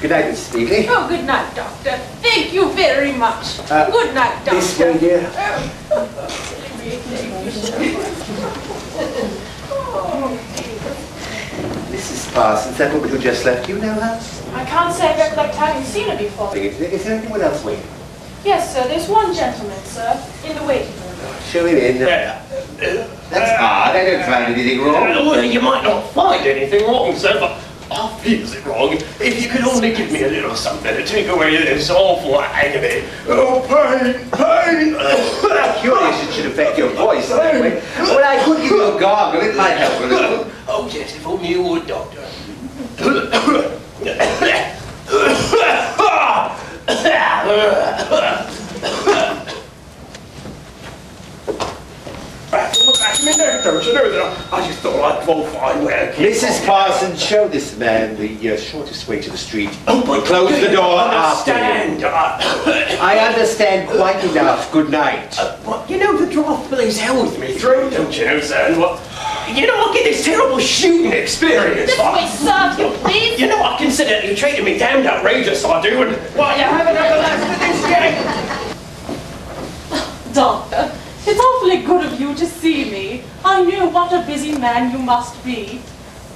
good night, Miss Oh, good night, Doctor. Thank you very much. Uh, good night, Doctor. This way, dear. Oh. [LAUGHS] Mrs. Parsons, that woman who just left, you know her? I can't say I recollect having seen her before. Is is there anyone else waiting? Yes, sir. There's one gentleman, sir, in the waiting room. Show him in. Uh, That's uh, hard. I don't find anything wrong. Uh, well, you might not find anything wrong, sir, but I feels it wrong. If you could only give me a little something to take away this awful agony. Oh, pain, pain. Curious it should affect your voice that way. Well, I could give you a gargle. It might help a little. Oh, yes, if only you would, Doctor. Me neck, don't you know that? I just thought I'd go find where Mrs. Parsons, show this man the uh, shortest way to the street. Oh, but Close the door after understand. you. I understand quite enough. Good night. What, you know, the draft plays hell with me through, don't you know, sir? And what, you know, I get this terrible shooting experience. This way, sir, if you please. You know, I consider you treating me damned outrageous, I do, and why you haven't everlasting this game. Doctor, it's awfully good of you to see me. I knew what a busy man you must be.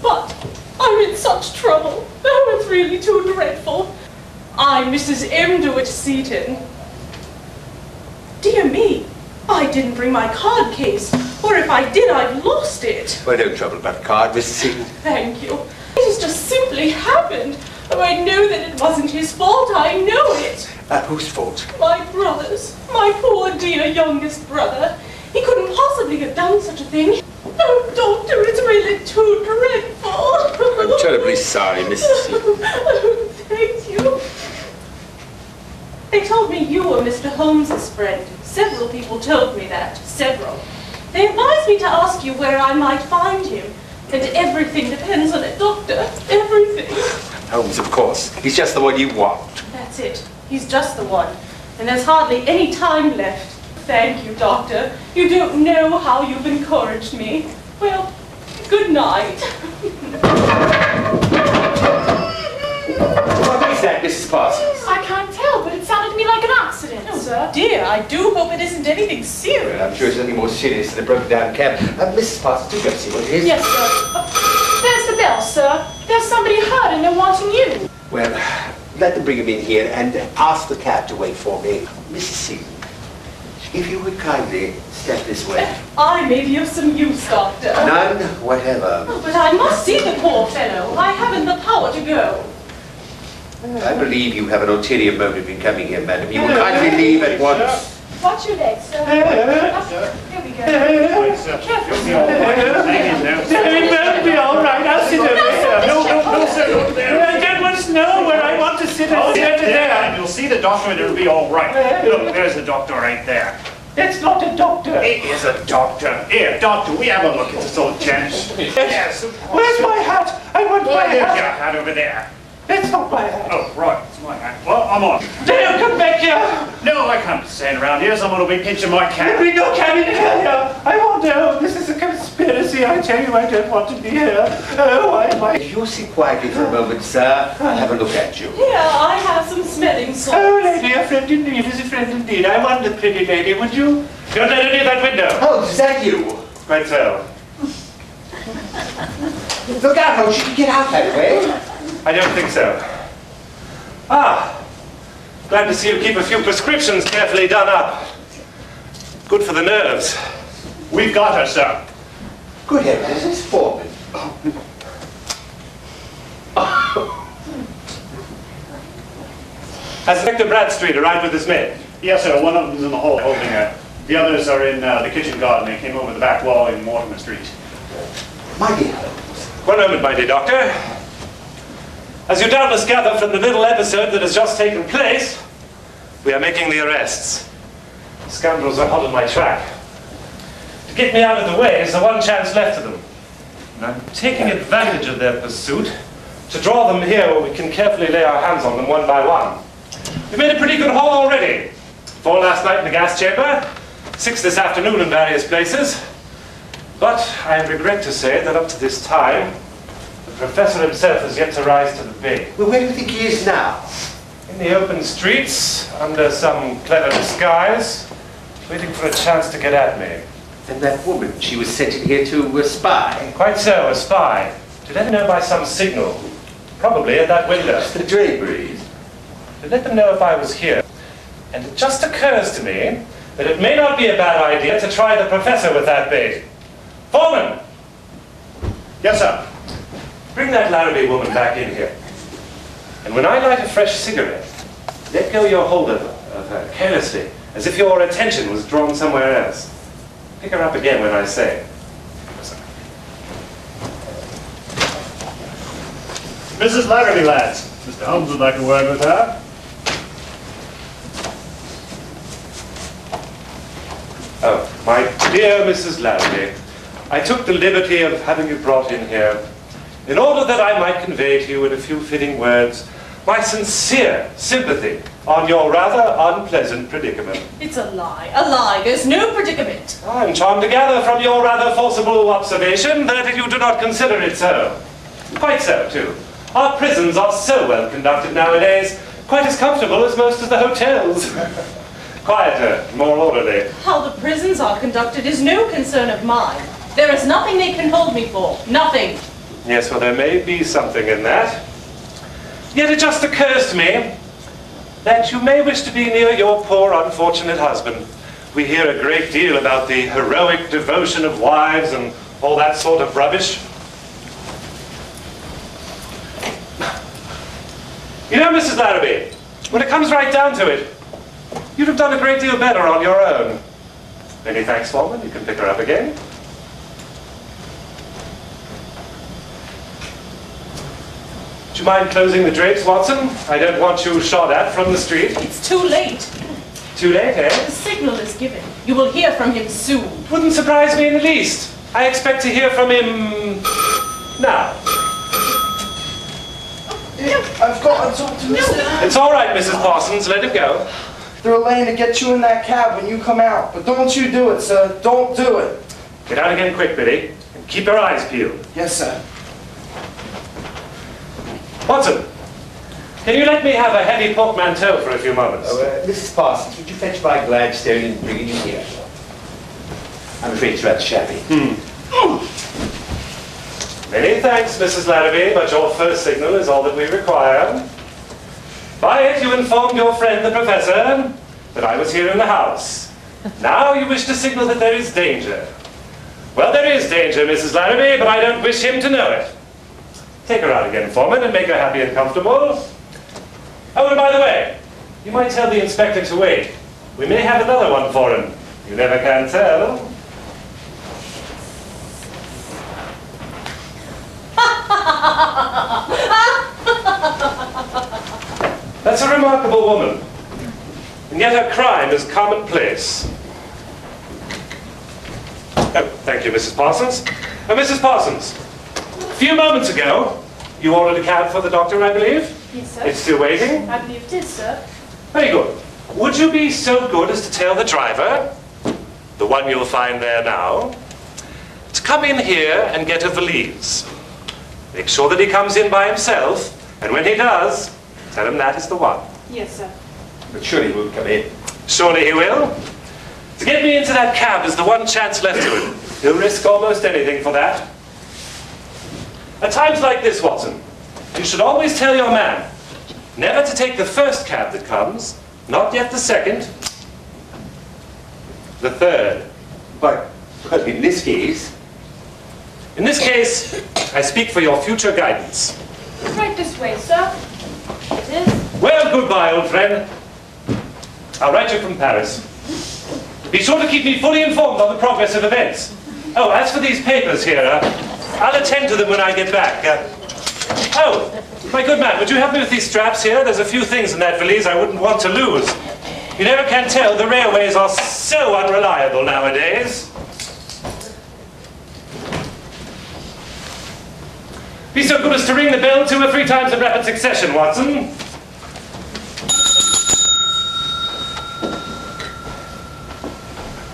But I'm in such trouble. Oh, it's really too dreadful. I'm Mrs. M. DeWitt Seaton. Dear me, I didn't bring my card case. Or if I did, I've lost it. Well, don't trouble about card, Mrs. Seaton. Thank you. It has just simply happened. Oh, I know that it wasn't his fault. I know it. Uh, whose fault? My brother's. My poor dear youngest brother. He couldn't possibly have done such a thing. Oh, Doctor, it's really too dreadful. I'm terribly sorry, Mrs. Seaton. Oh, thank you. They told me you were Mr. Holmes's friend. Several people told me that. Several. They advised me to ask you where I might find him. And everything depends on it, Doctor. Everything. Holmes, of course. He's just the one you want. That's it. He's just the one. And there's hardly any time left. Thank you, Doctor. You don't know how you've encouraged me. Well, good night. What is that, Mrs. Parsons? I can't tell, but it sounded to me like an accident. Oh, sir. Dear, I do hope it isn't anything serious. Well, I'm sure it's nothing more serious than a broken down cab. Uh, Mrs. Parsons, do go see what it is. Yes, sir. Oh, there's the bell, sir. There's somebody hurt and they're wanting you. Well, let them bring him in here and ask the cab to wait for me. Mrs. C, if you would kindly step this way. I may be of some use, Doctor. None whatever. Oh, but I must see the poor fellow. I haven't the power to go. I believe you have an ulterior motive in coming here, madam. You will kindly leave at once. Watch your legs, sir. Here we go. Careful, sir. It will be all right. I'll sit over there. No, no, no, sir, don't there. I don't want to know where I want to sit. I'll Oh, sit yeah, over yeah, there. and you'll see the doctor and it'll be all right. Look, there's the doctor right there. That's not a doctor. It is a doctor. Here, doctor, we have a look at this old gent. Yes. Where's my hat? I want my Why, there's your hat. hat over there. That's not my hat. Oh, right, it's my hat. Well, I'm on. Dale, come back here. No, I can't stand around here. Someone will be pinching my There'll cap. be no cabin in here. I want to. This is a conspiracy. I tell you, I don't want to be here. Oh, why am I? If you'll sit quietly for a moment, sir, I'll have a look at you. Here, I have some smelling salts. Oh, lady, a friend indeed is a friend indeed. I wonder, pretty lady, would you? Don't let her near that window. Oh, is that you? Quite so. Look out, Holmes. You can get out that way. I don't think so. Ah, glad to see you keep a few prescriptions carefully done up. Good for the nerves. We've got her, sir. Good heavens, it's Forman. Has Inspector Bradstreet arrived with his men? Yes, sir. One of them's in the hall holding her. The others are in uh, the kitchen garden. They came over the back wall in Mortimer Street. My dear. One moment, my dear doctor. As you doubtless gather from the little episode that has just taken place, we are making the arrests. Scoundrels are hot on my track. To get me out of the way is the one chance left to them. And I'm taking advantage of their pursuit to draw them here where we can carefully lay our hands on them one by one. We've made a pretty good haul already. Four last night in the gas chamber, six this afternoon in various places. But I regret to say that up to this time, the professor himself has yet to rise to the bait. Well, where do you think he is now? In the open streets, under some clever disguise, waiting for a chance to get at me. And that woman, she was sent in here to uh, spy. Quite so, a spy. To let them know by some signal. Probably at that window. The draperies. To let them know if I was here. And it just occurs to me that it may not be a bad idea to try the professor with that bait. Forman! Yes, sir. Bring that Larrabee woman back in here. And when I light a fresh cigarette, let go your hold of her, of her carelessly, as if your attention was drawn somewhere else. Pick her up again when I say. Mrs. Larrabee, lads. Mr. Holmes would like a word with her. Oh, my dear Mrs. Larrabee, I took the liberty of having you brought in here in order that I might convey to you in a few fitting words my sincere sympathy on your rather unpleasant predicament. It's a lie, a lie. There's no predicament. I'm charmed to gather from your rather forcible observation that if you do not consider it so. Quite so, too. Our prisons are so well conducted nowadays, quite as comfortable as most of the hotels. [LAUGHS] Quieter, more orderly. How the prisons are conducted is no concern of mine. There is nothing they can hold me for. Nothing. Yes, well, there may be something in that. Yet it just occurs to me that you may wish to be near your poor unfortunate husband. We hear a great deal about the heroic devotion of wives and all that sort of rubbish. You know, Mrs. Larrabee, when it comes right down to it, you'd have done a great deal better on your own. Many thanks, Forman. You can pick her up again. Do you mind closing the drapes, Watson? I don't want you shot at from the street. It's too late. Too late, eh? The signal is given. You will hear from him soon. Wouldn't surprise me in the least. I expect to hear from him now. I've got to talk to Mr. It's all right, Mrs. Parsons. Let him go. They're laying to get you in that cab when you come out. But don't you do it, sir. Don't do it. Get out again quick, Billy. And keep your eyes peeled. Yes, sir. Watson, can you let me have a heavy portmanteau for a few moments? Oh, uh, Mrs. Parsons, would you fetch my Gladstone and bring it in here? I'm afraid it's rather shabby. Many thanks, Mrs. Larrabee, but your first signal is all that we require. By it, you informed your friend, the professor, that I was here in the house. Now you wish to signal that there is danger. Well, there is danger, Mrs. Larrabee, but I don't wish him to know it. Take her out again, Forman, and make her happy and comfortable. Oh, and by the way, you might tell the inspector to wait. We may have another one for him. You never can tell. [LAUGHS] That's a remarkable woman. And yet her crime is commonplace. Oh, thank you, Mrs. Parsons. Uh, oh, Mrs. Parsons, few moments ago, you ordered a cab for the doctor, I believe? Yes, sir. It's still waiting? I believe it is, sir. Very good. Would you be so good as to tell the driver, the one you'll find there now, to come in here and get a valise? Make sure that he comes in by himself, and when he does, tell him that is the one. Yes, sir. But surely he won't come in. Surely he will. To get me into that cab is the one chance left to him. He'll risk almost anything for that. At times like this, Watson, you should always tell your man never to take the first cab that comes, not yet the second, the third. But, but in this case... In this case, I speak for your future guidance. Right this way, sir. It is. Well, goodbye, old friend. I'll write you from Paris. Be sure to keep me fully informed on the progress of events. Oh, as for these papers here, uh, I'll attend to them when I get back. Uh, oh, my good man, would you help me with these straps here? There's a few things in that valise I wouldn't want to lose. You never can tell. The railways are so unreliable nowadays. Be so good as to ring the bell two or three times in rapid succession, Watson.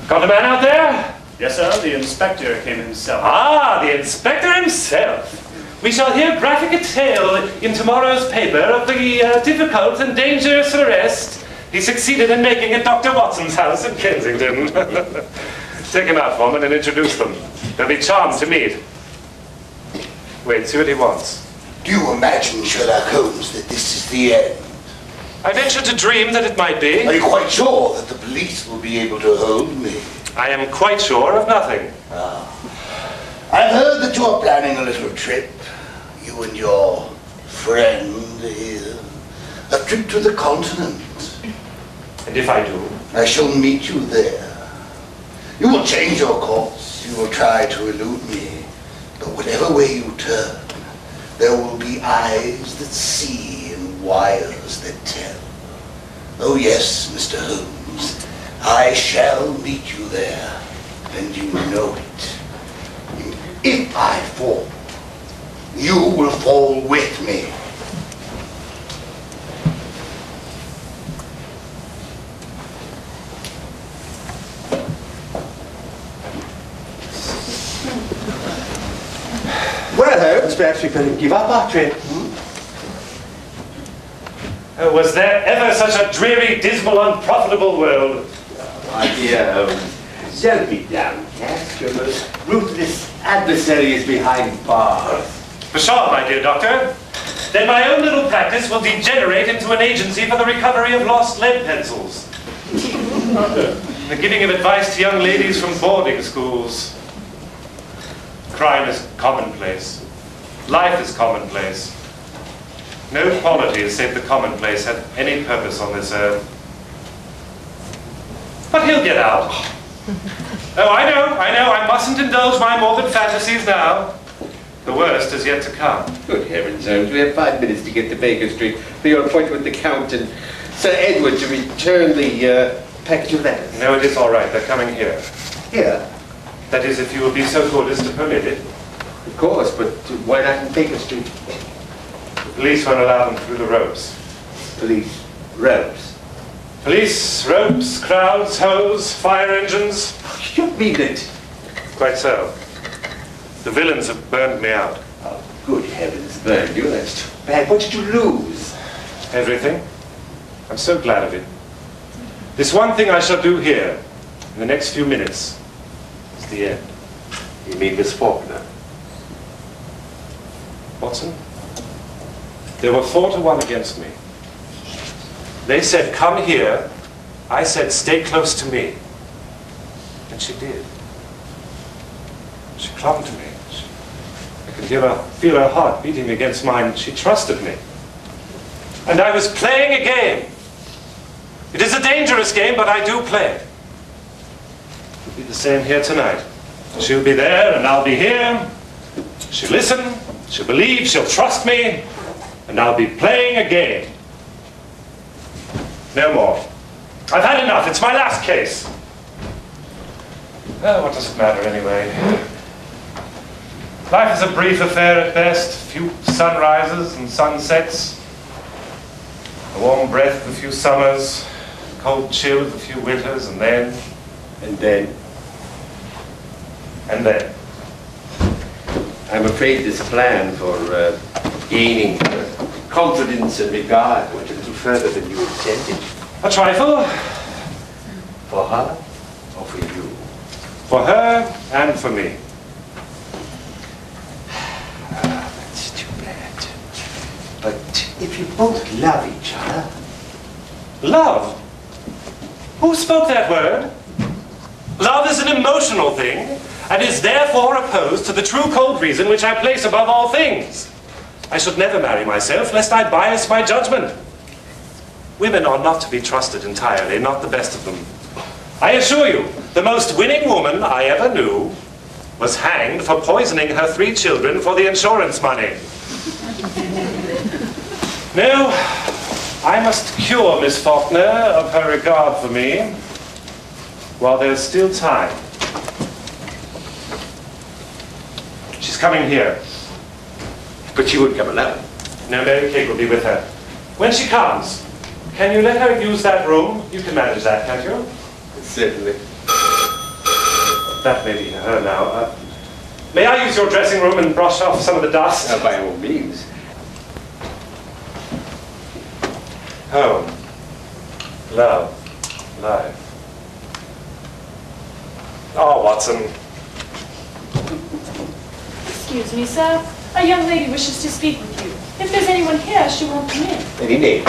Got a man out there? Yes, sir. The inspector came himself. Ah, the inspector himself. We shall hear graphic tale in tomorrow's paper of the uh, difficult and dangerous arrest he succeeded in making at Dr. Watson's house in Kensington. [LAUGHS] Take him out for me and introduce them. They'll be charmed to meet. Wait, see what he wants. Do you imagine, Sherlock Holmes, that this is the end? I venture to dream that it might be. Are you quite sure that the police will be able to hold me? I am quite sure of nothing. Ah. I've heard that you are planning a little trip. You and your friend here. A trip to the continent. And if I do? I shall meet you there. You will change your course. You will try to elude me. But whatever way you turn, there will be eyes that see and wires that tell. Oh yes, Mr. Holmes, I shall meet you there, and you know it. If I fall, you will fall with me. Well, Holmes, perhaps we better give up our trip. Oh, was there ever such a dreary, dismal, unprofitable world? Dear Holmes, don't be downcast. Your most ruthless adversary is behind bars. Pshaw, my dear doctor. Then my own little practice will degenerate into an agency for the recovery of lost lead pencils. the giving of advice to young ladies from boarding schools. Crime is commonplace. Life is commonplace. No qualities save the commonplace have any purpose on this earth. But he'll get out. [LAUGHS] Oh, I know, I know, I mustn't indulge my morbid fantasies now. The worst is yet to come. Good heavens, Holmes, we have five minutes to get to Baker Street for your appointment with the Count and Sir Edward to return the uh, package of letters. No, it is all right. They're coming here. Here? That is, if you will be so good as to permit it. Of course, but why not in Baker Street? The police won't allow them through the ropes. Police ropes? Police, ropes, crowds, hose, fire engines. You mean it? Quite so. The villains have burned me out. Oh, good heavens, burned you? That's too bad. What did you lose? Everything. I'm so glad of it. This one thing I shall do here, in the next few minutes, is the end. You mean Miss Faulkner? Watson? There were four to one against me. They said, come here. I said, stay close to me. And she did. She clung to me. I could hear her, feel her heart beating against mine. She trusted me. And I was playing a game. It is a dangerous game, but I do play it. It'll be the same here tonight. She'll be there, and I'll be here. She'll listen, she'll believe, she'll trust me, and I'll be playing a game. No more. I've had enough. It's my last case. Oh, what does it matter anyway? Life is a brief affair at best. A few sunrises and sunsets. A warm breath of a few summers. A cold chill of a few winters, and then... And then? And then? I'm afraid this plan for uh, gaining uh, confidence and regard went a little further than you intended. A trifle. For her or for you? For her and for me. Ah, That's too bad. But if you both love each other, Love? Who spoke that word? Love is an emotional thing, and is therefore opposed to the true cold reason which I place above all things. I should never marry myself, lest I bias my judgment. Women are not to be trusted entirely, not the best of them. I assure you, the most winning woman I ever knew was hanged for poisoning her three children for the insurance money. [LAUGHS] No, I must cure Miss Faulkner of her regard for me while there's still time. She's coming here. but she wouldn't come alone. No, Mary Kate will be with her. When she comes, can you let her use that room? You can manage that, can't you? Certainly. That may be her now. Uh, May I use your dressing room and brush off some of the dust? Uh, by all means. Home. Love. Life. Oh, Watson. Excuse me, sir. A young lady wishes to speak with you. If there's anyone here, she won't come in. Any name?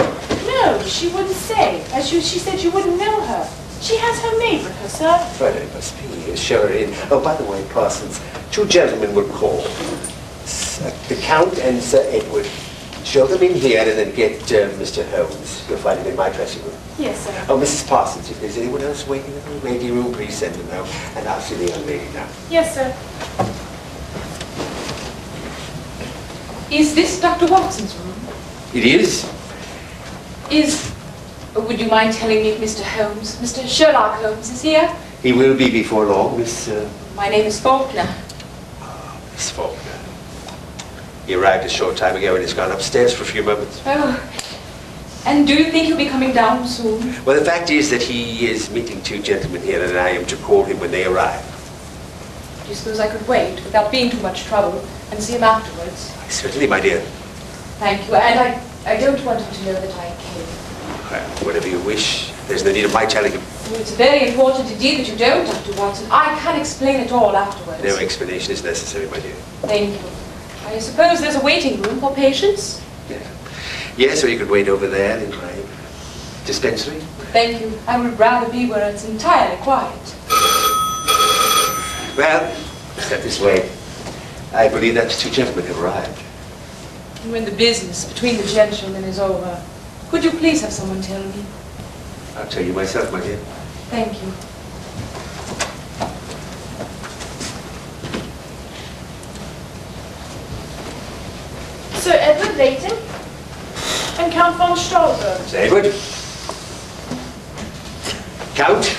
No, she wouldn't say. As you, she said you wouldn't know her. She has her maid with her, sir. It must be. Show her in. Oh, by the way, Parsons, two gentlemen will call. The Count and Sir Edward. Show them in here and then get uh, Mr. Holmes. You'll find him in my dressing room. Yes, sir. Oh, Mrs. Parsons, if there's anyone else waiting in the lady room, please send them out. And I'll see the young lady now. Yes, sir. Is this Dr. Watson's room? It is. Is, oh, would you mind telling me if Mr. Holmes, Mr. Sherlock Holmes is here? He will be before long, Miss, uh, My name is Faulkner. Ah, Miss Faulkner. He arrived a short time ago and he's gone upstairs for a few moments. Oh, and do you think he'll be coming down soon? Well, the fact is that he is meeting two gentlemen here and I am to call him when they arrive. Do you suppose I could wait without being too much trouble and see him afterwards? Certainly, my dear. Thank you, and I, I don't want him to know that I came. Well, uh, whatever you wish. There's no need of my telling him. Oh, It's very important indeed that you don't, Dr. Watson. I can explain it all afterwards. No explanation is necessary, my dear. Thank you. I suppose there's a waiting room for patients? Yes, or you could wait over there in my dispensary. Thank you. I would rather be where it's entirely quiet. Well, step this way. I believe that two gentlemen have arrived. And when the business between the gentlemen is over, could you please have someone tell me? I'll tell you myself, my dear. Thank you. Sir Edward Leighton and Count von Stolberg. Sir Edward. Count.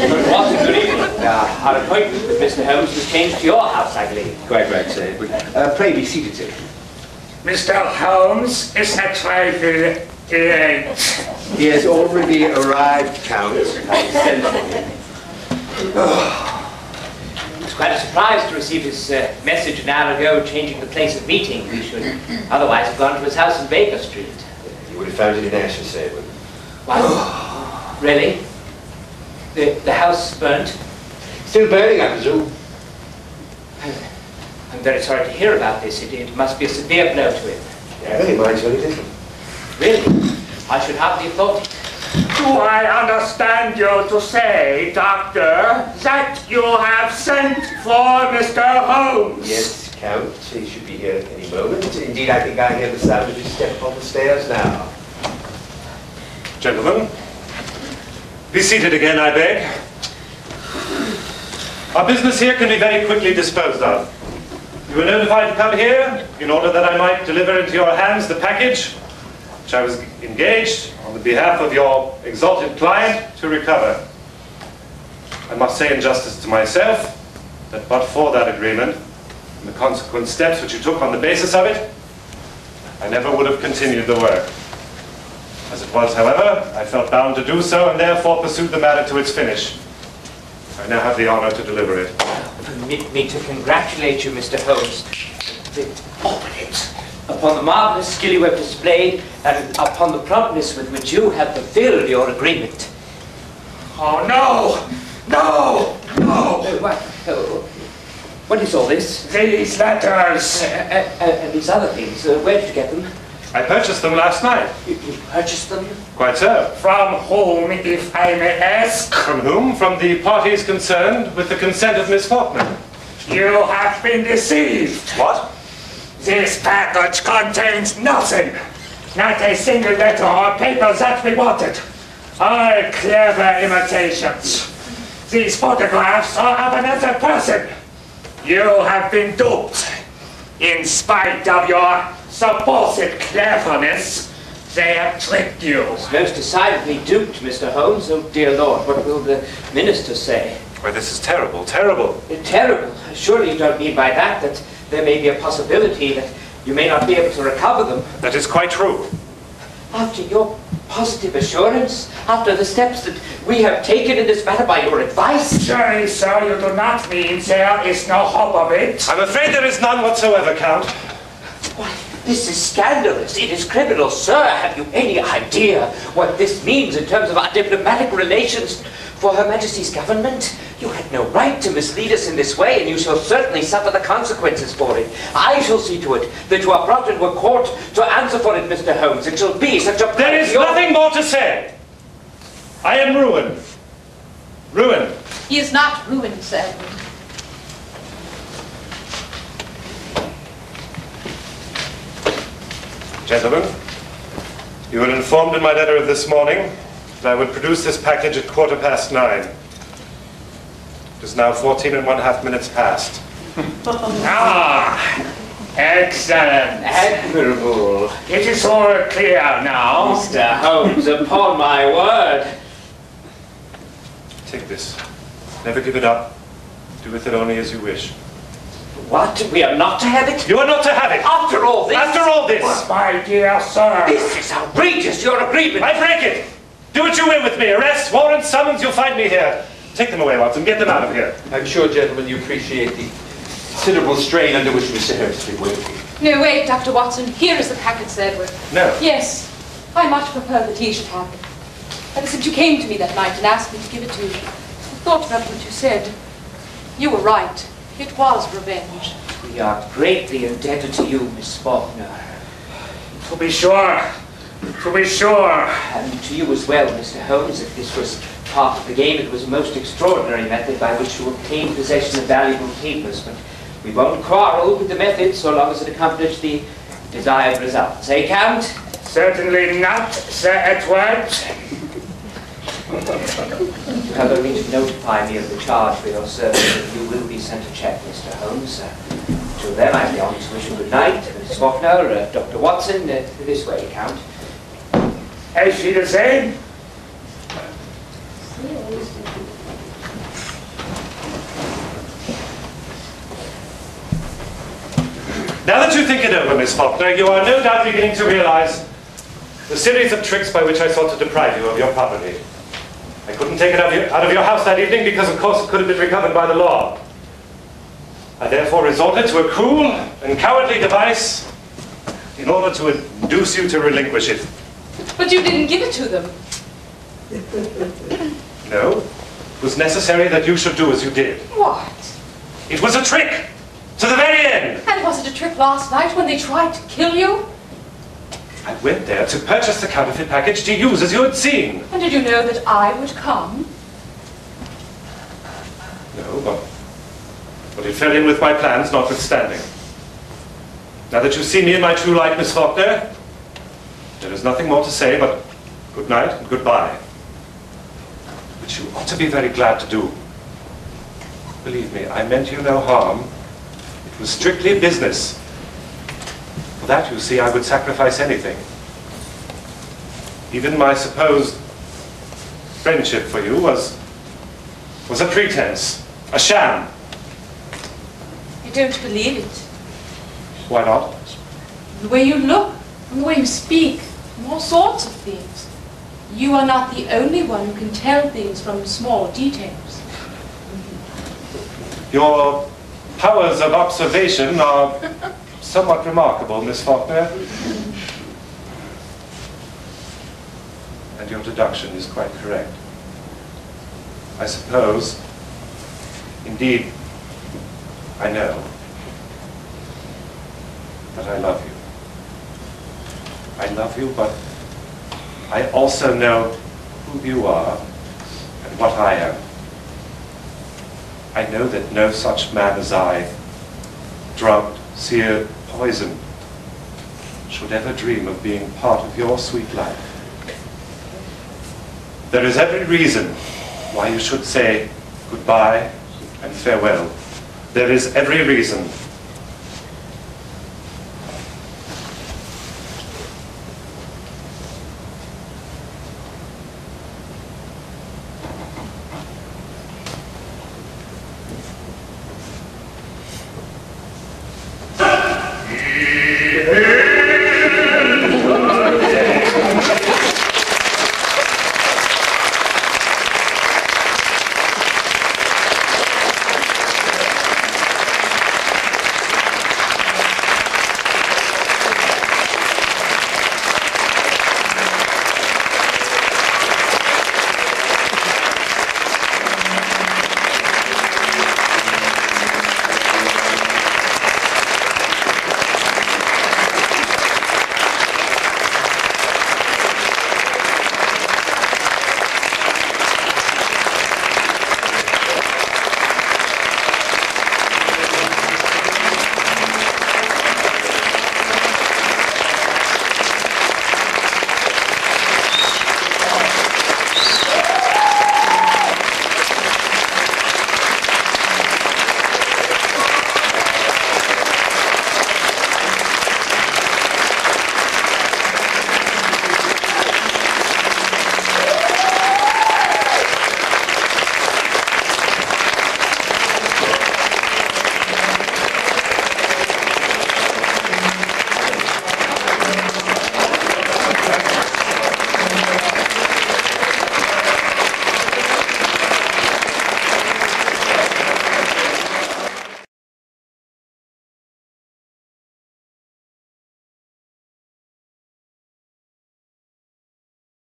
Good Watson, good evening. Uh, our appointment with Mr. Holmes was changed to your house, I believe. Quite right, Sir Edward. Uh, pray be seated, sir. Mr. Holmes is a trifle late. He has already arrived, Count. I sent for him. I was quite surprised to receive his uh, message an hour ago changing the place of meeting. We should otherwise have gone to his house in Baker Street. You would have found it in ashes, Sir Edward. What? really? The, the house burnt? Still burning, I presume. [SIGHS] I'm very sorry to hear about this. It, it must be a severe blow to him. Yeah, he minds very little. Really? I should hardly have thought it. Do I understand you to say, Doctor, that you have sent for Mr. Holmes? Yes, Count. He should be here at any moment. Indeed, I think I hear the sound of his step on the stairs now. Gentlemen, be seated again, I beg. Our business here can be very quickly disposed of. You were notified to come here in order that I might deliver into your hands the package which I was engaged on the behalf of your exalted client to recover. I must say in justice to myself that but for that agreement and the consequent steps which you took on the basis of it, I never would have continued the work. As it was, however, I felt bound to do so and therefore pursued the matter to its finish. I now have the honor to deliver it. Permit me to congratulate you, Mr. Holmes. The opulence upon the marvelous skill you have displayed and upon the promptness with which you have fulfilled your agreement. Oh, no! No! No! Uh, what, uh, what is all this? These letters! Uh, uh, uh, and these other things, uh, where did you get them? I purchased them last night. You, you purchased them? Quite so. From whom, if I may ask? From whom? From the parties concerned with the consent of Miss Faulkner. You have been deceived. What? This package contains nothing. Not a single letter or paper that we wanted. All clever imitations. These photographs are of another person. You have been duped. In spite of your supposed cleverness, they have tricked you. Most decidedly duped, Mr. Holmes. Oh, dear Lord, what will the minister say? Why, this is terrible, terrible. Uh, Terrible. Surely you don't mean by that that there may be a possibility that you may not be able to recover them That is quite true. after your positive assurance after the steps that we have taken in this matter by your advice? Surely, sir, you do not mean there is no hope of it. I'm afraid there is none whatsoever, Count. Why, this is scandalous. It is criminal. Sir, have you any idea what this means in terms of our diplomatic relations for Her Majesty's government? You had no right to mislead us in this way, and you shall certainly suffer the consequences for it. I shall see to it that you are brought into a court to answer for it, Mr. Holmes. It shall be such a... There is nothing more to say. I am ruined. Ruined. He is not ruined, Sir Gentlemen, you were informed in my letter of this morning that I would produce this package at quarter past nine. It is now 14 and one half minutes past. [LAUGHS] Ah, excellent. Admirable. It is all clear now. Mr. Holmes, upon my word. Take this. Never give it up. Do with it only as you wish. What? We are not to have it? You are not to have it! After all this? After all this! But my dear sir. This is outrageous, your agreement. I break it! Do what you will with me. Arrest, warrant, summons, you'll find me here. Take them away, Watson. Get them out of here. I'm sure, gentlemen, you appreciate the considerable strain under which Mr. Holmes has been working. No, wait, Dr. Watson. Here is the packet, Sir Edward. No. Yes, I much prefer that he should have it. Ever since you came to me that night and asked me to give it to you, I thought about what you said. You were right. It was revenge. We are greatly indebted to you, Miss Faulkner. To be sure. To be sure. And to you as well, Mr. Holmes. If this was part of the game, it was a most extraordinary method by which to obtain possession of valuable papers. But we won't quarrel with the method so long as it accomplished the desired results. Eh, Count? Certainly not, Sir Edward. You [LAUGHS] have only to notify me of the charge for your service and you will be sent a check, Mr. Holmes. Uh, till then, I have the honour to wish you good night. Mrs. Faulkner, uh, Dr. Watson, uh, this way, Count. Is she the same? Now that you think it over, Miss Faulkner, you are no doubt beginning to realize the series of tricks by which I sought to deprive you of your property. Couldn't take it out of, your, out of your house that evening because, of course, it could have been recovered by the law. I therefore resorted to a cruel and cowardly device in order to induce you to relinquish it. But you didn't give it to them. [LAUGHS] No, it was necessary that you should do as you did. What? It was a trick, to the very end. And was it a trick last night when they tried to kill you? I went there to purchase the counterfeit package to use as you had seen. And did you know that I would come? No, but, but it fell in with my plans notwithstanding. Now that you see me in my true light, Miss Faulkner, there is nothing more to say but good night and goodbye. Which you ought to be very glad to do. Believe me, I meant you no harm. It was strictly business. For that, you see, I would sacrifice anything. Even my supposed friendship for you was, was a pretense, a sham. I don't believe it. Why not? The way you look, the way you speak, all sorts of things. You are not the only one who can tell things from small details. Your powers of observation are [LAUGHS] somewhat remarkable, Miss Faulkner. And your deduction is quite correct. I suppose, indeed, I know that I love you. I love you, but I also know who you are and what I am. I know that no such man as I, drugged, seared, poisoned, should ever dream of being part of your sweet life. There is every reason why you should say goodbye and farewell. There is every reason